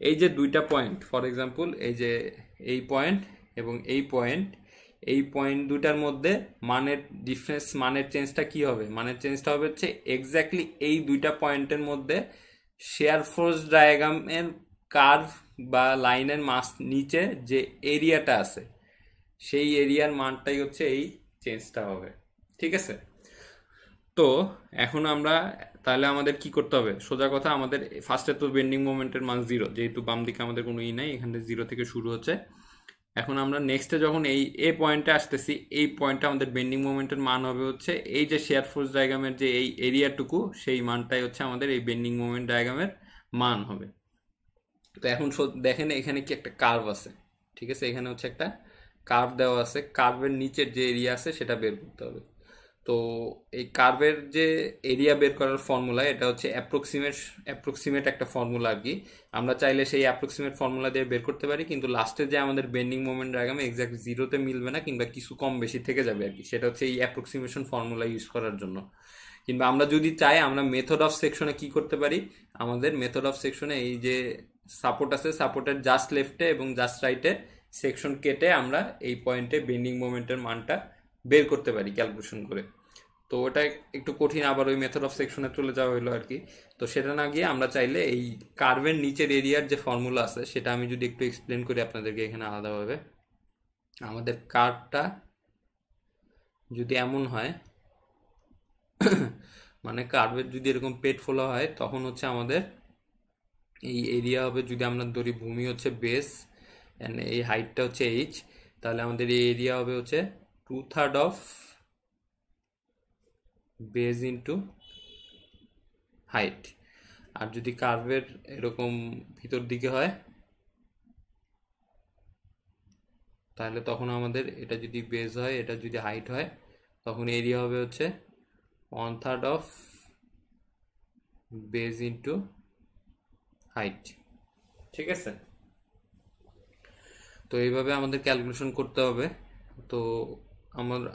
এই যে দুইটা পয়েন্ট ফর এক্সাম্পল এই যে এই পয়েন্ট এবং এই পয়েন্ট এই পয়েন্ট দুটার মধ্যে মানের ডিফারেন্স মানের চেঞ্জটা কি হবে? মানের চেঞ্জটা হবে হচ্ছে এক্স্যাক্টলি এই দুইটা পয়েন্টের মধ্যে শেয়ার ফোর্স ডায়াগ্রামের কার্ভ বা লাইনের মাস নিচে যে এরিয়াটা আছে, সেই এরিয়ার মানটাই হচ্ছে এই চেঞ্জটা হবে। ঠিক আছে? তো এখন আমরা তাহলে আমাদের কি করতে হবে? সোজা কথা আমাদের ফার্স্টে তো বেন্ডিং মোমেন্টের মান জিরো যেহেতু বাম দিকে আমাদের কোনো ই নাই, এখানে জিরো থেকে শুরু হচ্ছে। এখন আমরা নেক্সটে যখন এই এ পয়েন্টে আসতেছি, এই পয়েন্টে আমাদের বেন্ডিং মোমেন্টের মান হবে হচ্ছে এই যে শেয়ার ফোর্স ডায়াগ্রামের যে এই এরিয়াটুকু সেই মানটাই হচ্ছে আমাদের এই বেন্ডিং মোমেন্ট ডায়াগ্রামের মান হবে। তো এখন দেখেন এখানে কি একটা কার্ভ আছে, ঠিক আছে? এখানে হচ্ছে একটা কার্ভ দেওয়া আছে। কার্ভের নিচের যে এরিয়া আছে, সেটা বের করতে হবে। তো এই কার্ভের যে এরিয়া বের করার ফর্মুলা এটা হচ্ছে অ্যাপ্রক্সিমেট অ্যাপ্রক্সিমেট একটা ফর্মুলা আর কি। আমরা চাইলে সেই অ্যাপ্রক্সিমেট ফর্মুলা দিয়ে বের করতে পারি, কিন্তু লাস্টে যে আমাদের বেন্ডিং মোমেন্ট ডায়াগ্রামে এক্স্যাক্ট জিরোতে মিলবে না, কিংবা কিছু কম বেশি থেকে যাবে আর কি। সেটা হচ্ছে এই অ্যাপ্রক্সিমেশন ফর্মুলা ইউজ করার জন্য। কিংবা আমরা যদি চাই, আমরা মেথড অফ সেকশনে কি করতে পারি? আমাদের মেথড অফ সেকশনে এই যে সাপোর্ট আছে সাপোর্টের জাস্ট লেফটে এবং জাস্ট রাইটে সেকশন কেটে আমরা এই পয়েন্টে বেন্ডিং মোমেন্টের মানটা বের করতে পারি ক্যালকুলেশন করে। তো ওটা একটু কঠিন আবার ওই মেথড অফ সেকশনে চলে যাওয়া হলো আর কি তো সেটা না গিয়ে আমরা চাইলে এই কার্ভের নিচের এরিয়ার যে ফর্মুলা আছে, সেটা আমি যদি একটু এক্সপ্লেন করি আপনাদেরকে এখানে আলাদাভাবে। আমাদের কার্ভটা যদি এমন হয় মানে কার্ভের যদি এরকম পেট ফোলা হয়, তখন হচ্ছে আমাদের এই এরিয়া হবে যদি আমরা ধরি ভূমি হচ্ছে বেস অ্যান্ড এই হাইটটা হচ্ছে এইচ তাহলে আমাদের এই এরিয়া হবে হচ্ছে two third of base into height. আর যদি কার্ভের এরকম ভিতর দিকে হয়, তাহলে তখন আমাদের এটা যদি বেজ হয়, এটা যদি হাইট হয়, তখন এরিয়া হবে হচ্ছে one third of base into height. ঠিক আছে? তো এইভাবে আমাদের ক্যালকুলেশন করতে হবে। তো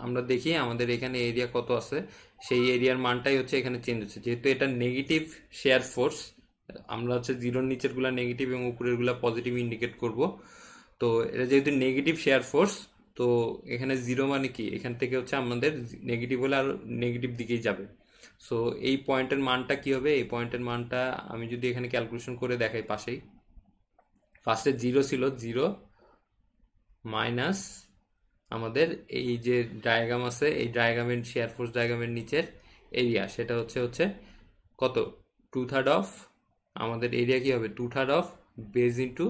আমার দেখি আমাদের এখানে এরিয়া কত আছে। সেই এরিয়ার মানটাই হচ্ছে এখানে চেঞ্জ হচ্ছে। যেহেতু এটা নেগেটিভ শেয়ার ফোর্স আমরা হচ্ছে জিরোর নিচেরগুলো নেগেটিভ এবং উপরেরগুলো পজিটিভ ইন্ডিকেট করব। তো এটা যেহেতু নেগেটিভ শেয়ার ফোর্স তো এখানে জিরো মানে কি? এখান থেকে হচ্ছে আমাদের নেগেটিভ হলে আরও নেগেটিভ দিকেই যাবে। সো এই পয়েন্টের মানটা কি হবে? এই পয়েন্টের মানটা আমি যদি এখানে ক্যালকুলেশন করে দেখাই পাশেই। ফার্স্টে জিরো ছিল জিরো মাইনাস আমাদের এই যে ডায়াগ্রাম আছে, এই ডায়াগ্রামের শেয়ার ফোর্স ডায়াগ্রামের নিচের এরিয়া সেটা হচ্ছে হচ্ছে কত? টু থার্ড অফ আমাদের এরিয়া কি হবে? Two third of base into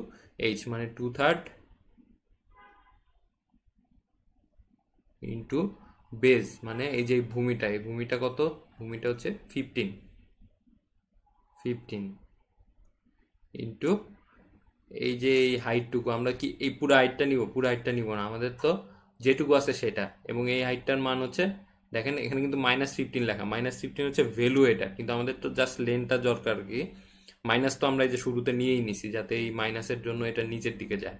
H মানে টু থার্ড ইন্টু বেজ মানে এই যে ভূমিটা, এই ভূমিটা কত? ভূমিটা হচ্ছে ফিফটিন ফিফটিন ইন্টু এই যে এই হাইটটুকু আমরা কি, এই পুরো হাইটটা নিব? পুরো হাইটটা নিব না, আমাদের তো যেটুকু আছে সেটা। এবং এই হাইটটার মান হচ্ছে, দেখেন এখানে কিন্তু মাইনাস ফিফটিন লেখা। মাইনাস ফিফটিন হচ্ছে ভ্যালু এটা। কিন্তু আমাদের তো জাস্ট লেনটা দরকার কি? মাইনাস তো আমরা এই যে শুরুতে নিয়েই নিছি, যাতে এই মাইনাসের জন্য এটা নিচের দিকে যায়।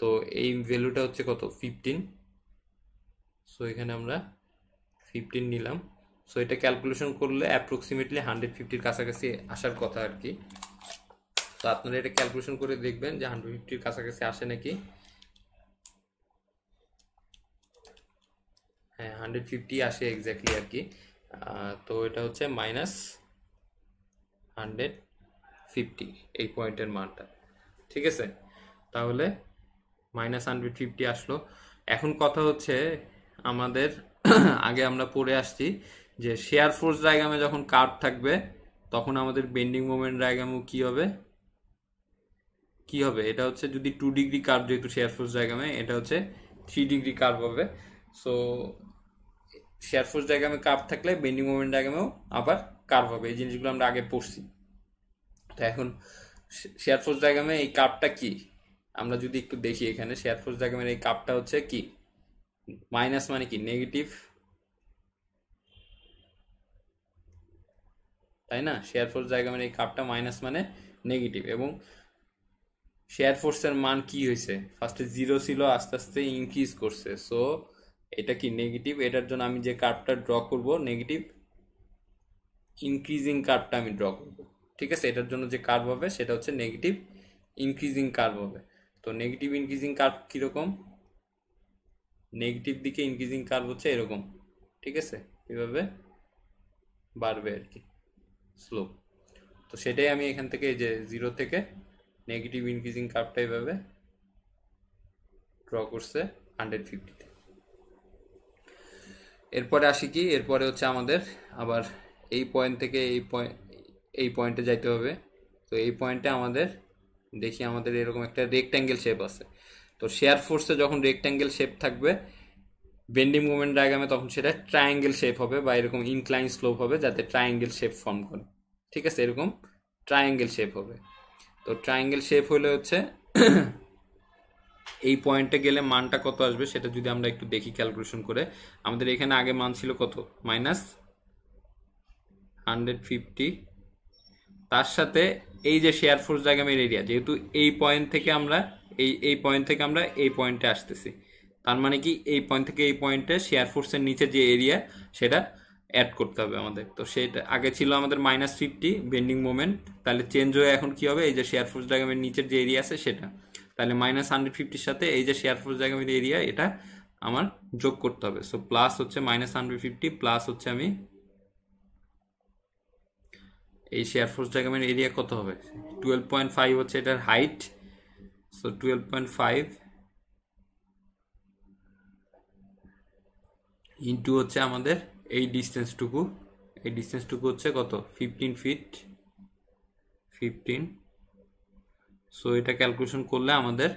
তো এই ভ্যালুটা হচ্ছে কত? ফিফটিন সো এখানে আমরা ফিফটিন নিলাম। সো এটা ক্যালকুলেশন করলে অ্যাপ্রক্সিমেটলি হান্ড্রেড ফিফটির কাছাকাছি আসার কথা আর কি। তো আপনারা এটা ক্যালকুলেশন করে দেখবেন যে হান্ড্রেড ফিফটির কাছাকাছি আসে নাকি। হ্যাঁ হান্ড্রেড ফিফটি আসে এক্স্যাক্টলি আর কি। তো এটা হচ্ছে মাইনাস হান্ড্রেড ফিফটি এই পয়েন্টের মানটা। ঠিক আছে? তাহলে মাইনাস হান্ড্রেড ফিফটি আসলো। এখন কথা হচ্ছে আমাদের, আগে আমরা পড়ে আসছি যে শেয়ার ফোর্স ডায়াগ্রামে যখন কার্ভ থাকবে, তখন আমাদের বেন্ডিং মোমেন্ট ডায়াগ্রামও কি হবে? কি হবে? এটা হচ্ছে যদি টু ডিগ্রি কার্ভ যেহেতু শেয়ার ফোর্স ডায়াগ্রামে এটা হচ্ছে থ্রি ডিগ্রি কার্ভ হবে। সো শেয়ার ফোর্স ডায়াগ্রামে কার্ভ থাকলে বেন্ডিং মোমেন্ট ডায়াগ্রামেও আবার কার্ভ হবে। এই জিনিসগুলো আমরা আগে পড়ছি। তো এখন শেয়ার ফোর্স ডায়াগ্রামে এই কার্ভটা কি? আমরা যদি একটু দেখি এখানে শেয়ার ফোর্স ডায়াগ্রামের এই কাপটা হচ্ছে কি? মাইনাস মানে কি? নেগেটিভ তাই না? শেয়ার ফোর্স ডায়াগ্রামের এই কাপটা মাইনাস মানে নেগেটিভ এবং শেয়ার ফোর্সের মান কি হয়েছে? ফার্স্টে জিরো ছিল, আস্তে আস্তে ইনক্রিজ করছে। সো এটা কি নেগেটিভ এটার জন্য আমি যে কার্ভটা ড্র করব নেগেটিভ ইনক্রিজিং কার্ভটা আমি ড্র করব। ঠিক আছে? এটার জন্য যে কার্ভ হবে, সেটা হচ্ছে নেগেটিভ ইনক্রিজিং কার্ভ হবে। তো নেগেটিভ ইনক্রিজিং কার্ভ কীরকম? নেগেটিভ দিকে ইনক্রিজিং কার্ভ হচ্ছে এরকম। ঠিক আছে? এভাবে বাড়বে আর কি। স্লো তো সেটাই আমি এখান থেকে যে জিরো থেকে নেগেটিভ ইনক্রিজিং কার্ভটা এভাবে ড্র করছে হান্ড্রেড ফিফটিতে এরপরে আসি কি? এরপরে হচ্ছে আমাদের আবার এই পয়েন্ট থেকে এই পয়েন্ট এই পয়েন্টে যাইতে হবে। তো এই পয়েন্টে আমাদের দেখি আমাদের এরকম একটা রেক্ট্যাঙ্গেল শেপ আছে। তো শেয়ার ফোর্সে যখন রেক্ট্যাঙ্গেল শেপ থাকবে বেন্ডিং মুভমেন্ট ডায়াগ্রামে তখন সেটা ট্রায়াঙ্গেল শেপ হবে বা এরকম ইনক্লাইন স্লোপ হবে যাতে ট্রায়াঙ্গেল শেপ ফর্ম করে। ঠিক আছে? এরকম ট্রায়াঙ্গেল শেপ হবে। তো ট্রায়াঙ্গেল শেপ হলে হচ্ছে এই পয়েন্টে গেলে মানটা কত আসবে সেটা যদি আমরা একটু দেখি ক্যালকুলেশন করে, আমাদের এখানে আগে মান ছিল কত? মাইনাস হান্ড্রেড ফিফটি তার সাথে এই যে শেয়ার ফোর্স ডায়াগ্রামের এরিয়া যেহেতু এই পয়েন্ট থেকে আমরা, এই এই পয়েন্ট থেকে আমরা এই পয়েন্টে আসতেছি। তার মানে কি? এই পয়েন্ট থেকে এই পয়েন্টে শেয়ার ফোর্সের নিচে যে এরিয়া সেটা অ্যাড করতে হবে আমাদের। তো সেটা, আগে ছিল আমাদের মাইনাস ফিফটি বেন্ডিং মোমেন্ট তাহলে চেঞ্জ হয়ে এখন কি হবে? এই যে শেয়ার ফোর্স ডায়াগ্রামের নিচের যে এরিয়া আছে সেটা। তাহলে মাইনাস হান্ড্রেড ফিফটির সাথে এই যে শেয়ার ফোর্স ডায়াগ্রামের এরিয়া, এটা আমার যোগ করতে হবে। সো প্লাস হচ্ছে মাইনাস হান্ড্রেড ফিফটি প্লাস হচ্ছে আমি এই শেয়ার ফোর্স ডায়াগ্রামের এরিয়া কত হবে? টুয়েলভ পয়েন্ট ফাইভ হচ্ছে এটার height so twelve point five into হচ্ছে আমাদের এই ডিস্টেন্সটুকু এই ডিস্টেন্সটুকু হচ্ছে কত? ফিফটিন ফিট ফিফটিন সো এটা ক্যালকুলেশন করলে আমাদের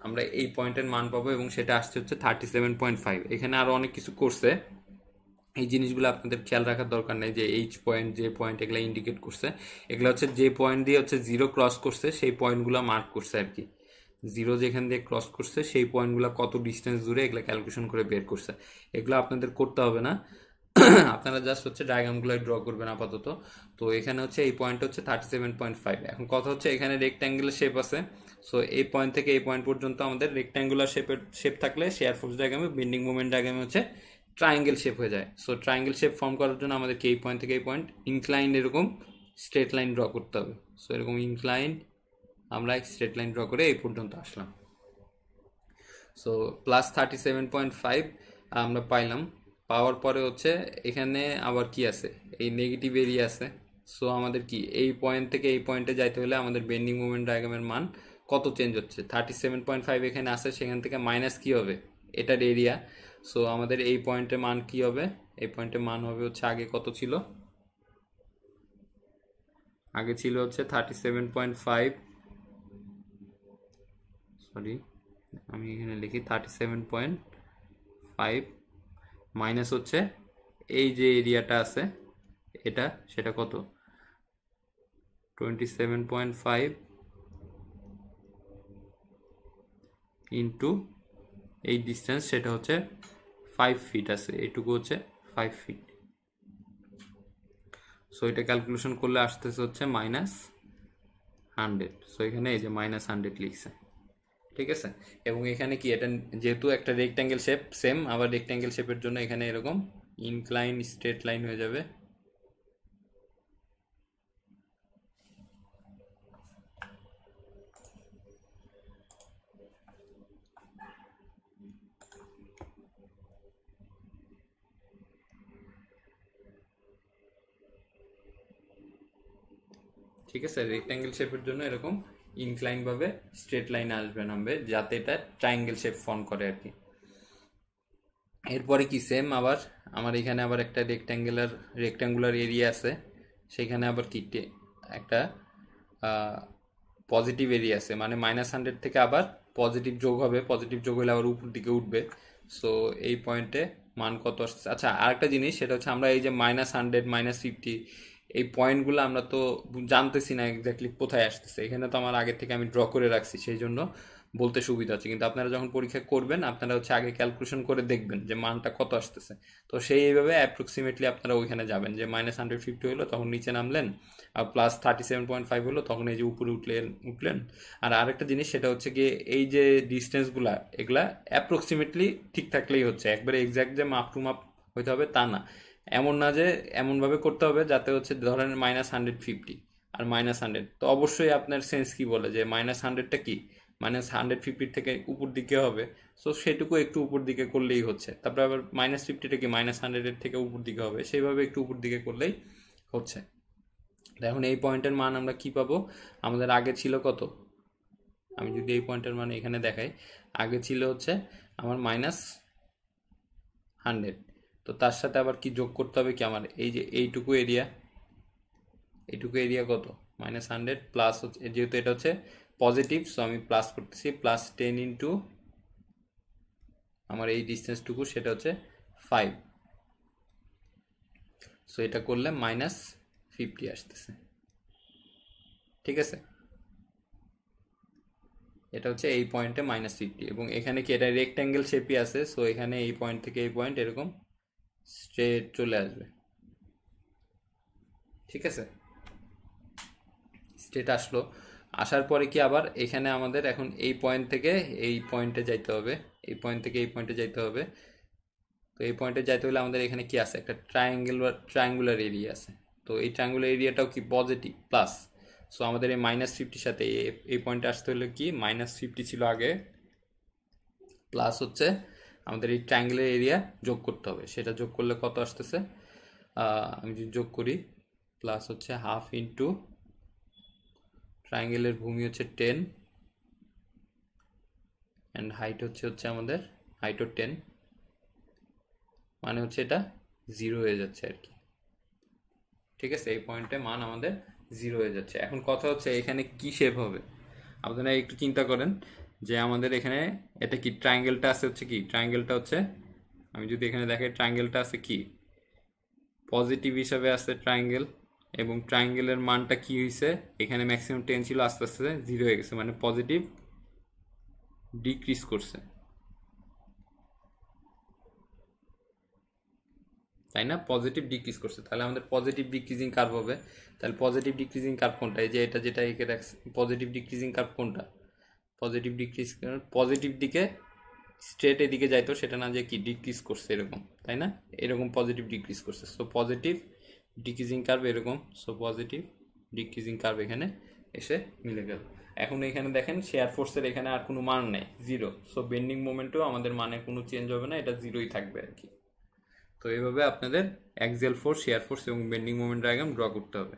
আমরা এই পয়েন্টের মান পাবো এবং সেটা আসছে হচ্ছে থার্টি সেভেন পয়েন্ট ফাইভ এখানে আরও অনেক কিছু করছে। এই জিনিসগুলো আপনাদের খেয়াল রাখার দরকার নেই যে এইচ পয়েন্ট যে পয়েন্ট এগুলো ইন্ডিকেট করছে। এগুলো হচ্ছে যে পয়েন্ট দিয়ে হচ্ছে জিরো ক্রস করছে, সেই পয়েন্টগুলো মার্ক করছে আর কি। জিরো যেখান দিয়ে ক্রস করছে, সেই পয়েন্টগুলো কত ডিস্টেন্স দূরে এগুলো ক্যালকুলেশন করে বের করছে। এগুলো আপনাদের করতে হবে না। আপনারা জাস্ট হচ্ছে ডায়াগ্রামগুলো ড্র করবেন আপাতত। তো এখানে হচ্ছে এই পয়েন্ট হচ্ছে থার্টি সেভেন পয়েন্ট ফাইভ এখন কথা হচ্ছে এখানে রেক্ট্যাঙ্গুলার শেপ আছে। সো এই পয়েন্ট থেকে এই পয়েন্ট পর্যন্ত আমাদের রেক্ট্যাঙ্গুলার শেপের শেপ থাকলে শেয়ার ফোর্স ডায়াগ্রামে বেন্ডিং মুভমেন্ট ডায়াগ্রামে হচ্ছে ট্রায়াঙ্গেল শেপ হয়ে যায়। সো ট্রায়াঙ্গেল শেপ ফর্ম করার জন্য আমাদেরকে এই পয়েন্ট থেকে এই পয়েন্ট ইনক্লাইন এরকম স্ট্রেট লাইন ড্র করতে হবে। সো এরকম ইনক্লাইন আমরা স্ট্রেট লাইন ড্র করে এই পর্যন্ত আসলাম। So plus thirty seven point five আমরা পাইলাম। পাওয়ার পরে হচ্ছে এখানে আবার কি আছে? এই নেগেটিভ এরিয়া আছে। সো আমাদের কি? এই পয়েন্ট থেকে এই পয়েন্টে যাইতে হলে আমাদের বেন্ডিং মুভমেন্ট ডায়াগ্রামের মান কত চেঞ্জ হচ্ছে? থার্টি সেভেন পয়েন্ট ফাইভ এখানে আসে সেখান থেকে মাইনাস কি হবে? এটার এরিয়া সো আমাদের এই পয়েন্টের মান কি হবে? এই পয়েন্টের মান হবে হচ্ছে আগে কত ছিল? আগে ছিল হচ্ছে thirty seven point five sorry আমি এখানে লিখি thirty seven point five minus হচ্ছে এই যে এরিয়াটা আছে, এটা সেটা কত? Twenty seven point five into এই ডিস্টেন্স সেটা হচ্ছে ফাইভ ফিট আছে এইটুকু হচ্ছে ফাইভ ফিট সো এটা ক্যালকুলেশন করলে আসতেছে হচ্ছে মাইনাস হান্ড্রেড সো এখানে এই যে মাইনাস হান্ড্রেড লিখছে। ঠিক আছে? এবং এখানে কি এটা যেহেতু একটা রেক্ট্যাঙ্গেল শেপ সেম আবার রেক্ট্যাঙ্গেল শেপের জন্য এখানে এরকম ইনক্লাইন স্ট্রেট লাইন হয়ে যাবে। ঠিক আছে? রেক্ট্যাঙ্গেল শেপের জন্য এরকম ইনক্লাইন ভাবে স্ট্রেট লাইন আসবে নামবে, যাতে এটা ট্রায়াঙ্গেল শেপ ফর্ম করে আর কি। এরপরে কি সেম আবার, আমার এখানে আবার একটা রেক্ট্যাঙ্গুলার রেক্ট্যাঙ্গুলার এরিয়া আছে। সেখানে আবার কি একটা পজিটিভ এরিয়া আছে। মানে মাইনাস হান্ড্রেড থেকে আবার পজিটিভ যোগ হবে। পজিটিভ যোগ হলে আবার উপর দিকে উঠবে। সো এই পয়েন্টে মান কত আচ্ছা আরেকটা জিনিস, সেটা হচ্ছে আমরা এই যে মাইনাস হান্ড্রেড মাইনাস ফিফটি এই পয়েন্টগুলো আমরা তো জানতেছি না এক্স্যাক্টলি কোথায় আসতেছে। এখানে তো আমার আগে থেকে আমি ড্র করে রাখছি, সেই জন্য বলতে সুবিধা আছে কিন্তু আপনারা যখন পরীক্ষা করবেন, আপনারা হচ্ছে আগে ক্যালকুলেশন করে দেখবেন যে মানটা কত আসতেছে। তো সেই এইভাবে অ্যাপ্রক্সিমেটলি আপনারা ওইখানে যাবেন। যে মাইনাস হান্ড্রেড ফিফটি হলো তখন নিচে নামলেন, আর plus thirty seven point five হলো তখন এই যে উপরে উঠলেন উঠলেন। আর আরেকটা জিনিস, সেটা হচ্ছে গিয়ে এই যে ডিস্টেন্সগুলা এগুলা অ্যাপ্রক্সিমেটলি ঠিক থাকলেই হচ্ছে। একবারে এক্স্যাক্ট যে মাপ টু মাপ হইতে হবে তা না। এমন না যে এমনভাবে করতে হবে যাতে হচ্ছে ধরেন মাইনাস হান্ড্রেড ফিফটি আর মাইনাস হান্ড্রেড তো অবশ্যই আপনার সেন্স কি বলে যে মাইনাস হান্ড্রেডটা কি? মাইনাস হান্ড্রেড ফিফটির থেকে উপর দিকে হবে। সো সেটুকু একটু উপর দিকে করলেই হচ্ছে। তারপরে আবার মাইনাস ফিফটিটা কি? মাইনাস হান্ড্রেডের থেকে উপর দিকে হবে। সেইভাবে একটু উপর দিকে করলেই হচ্ছে। এখন এই পয়েন্টের মান আমরা কি পাবো? আমাদের আগে ছিল কত? আমি যদি এই পয়েন্টের মান এখানে দেখাই। আগে ছিল হচ্ছে আমার মাইনাস হান্ড্রেড তো তার সাথে আবার কি যোগ করতে হবে কি আমার এই যে এইটুকু এরিয়া এইটুকু এরিয়া কত? মাইনাস হান্ড্রেড প্লাস হচ্ছে, যেহেতু এটা হচ্ছে পজিটিভ সো আমি প্লাস করতেছি প্লাস টেন ইন্টু আমার এই ডিস্টেন্সটুকু সেটা হচ্ছে ফাইভ সো এটা করলে মাইনাস ফিফটি আসতেছে। ঠিক আছে? এটা হচ্ছে এই পয়েন্টে মাইনাস ফিফটি এবং এখানে কি এটা রেক্ট্যাঙ্গেল শেপই আছে সো এখানে এই পয়েন্ট থেকে এই পয়েন্ট এরকম স্ট্রেট চলে আসবে। ঠিক আছে? স্ট্রেট আসলো। আসার পরে কি আবার? এখানে আমাদের এখন এই পয়েন্ট থেকে এই পয়েন্টে যাইতে হবে। এই পয়েন্ট থেকে এই পয়েন্টে যাইতে হবে। তো এই পয়েন্টে যাইতে হলে আমাদের এখানে কি আছে? একটা ট্রায়াঙ্গুলার ট্রায়াঙ্গুলার এরিয়া আছে। তো এই ট্রায়াঙ্গুলার এরিয়াটাও কি পজিটিভ প্লাস সো আমাদের এই মাইনাস ফিফটির সাথে এই পয়েন্টে আসতে হলে কি? মাইনাস ফিফটি ছিল আগে। প্লাস হচ্ছে আমাদের এই ট্রায়াঙ্গুলার এরিয়া যোগ করতে হবে। সেটা যোগ করলে কত আসতেছে? আমি যদি যোগ করি প্লাস হচ্ছে হাফ ইন্টু ট্রায়াঙ্গেলের ভূমি হচ্ছে টেন অ্যান্ড হাইট হচ্ছে হচ্ছে আমাদের হাইটও টেন মানে হচ্ছে এটা জিরো হয়ে যাচ্ছে আর কি। ঠিক আছে? এই পয়েন্টে মান আমাদের জিরো হয়ে যাচ্ছে। এখন কথা হচ্ছে এখানে কি শেপ হবে? আপনারা একটু চিন্তা করেন। যে আমাদের এখানে এটা কি ট্রায়াঙ্গেলটা আছে হচ্ছে কি? ট্রায়াঙ্গেলটা হচ্ছে, আমি যদি এখানে দেখাই ট্রায়াঙ্গেলটা আছে কি? পজিটিভ হিসাবে আছে ট্রায়াঙ্গেল এবং ট্রায়াঙ্গেলের মানটা কি হয়েছে এখানে ম্যাক্সিমাম টেন ছিল, আস্তে আস্তে জিরো হয়ে গেছে মানে পজিটিভ ডিক্রিজ করছে। তাই না? পজিটিভ ডিক্রিজ করছে। তাহলে আমাদের পজিটিভ ডিক্রিজিং কার্ভ হবে। তাহলে পজিটিভ ডিক্রিজিং কার্ভ কোনটা? এই যে এটা যেটা এঁকে পজিটিভ ডিক্রিজিং কার্ভ কোনটা? পজিটিভ ডিক্রিজ পজিটিভ দিকে স্ট্রেট এদিকে যাইতো, সেটা না যে কি ডিক্রিজ করছে এরকম, তাই না? এরকম পজিটিভ ডিক্রিজ করছে। সো পজিটিভ ডিক্রিজিং কার্ভ এরকম সো পজিটিভ ডিক্রিজিং কার্ভ এখানে এসে মিলে গেল। এখন এখানে দেখেন শেয়ার ফোর্সের এখানে আর কোনো মান নেই জিরো সো বেন্ডিং মোমেন্টও আমাদের মানে কোনো চেঞ্জ হবে না, এটা জিরোই থাকবে আর কি। তো এইভাবে আপনাদের অ্যাক্সিয়াল ফোর্স শেয়ার ফোর্স এবং বেন্ডিং মোমেন্ট ডায়াগ্রাম ড্র করতে হবে।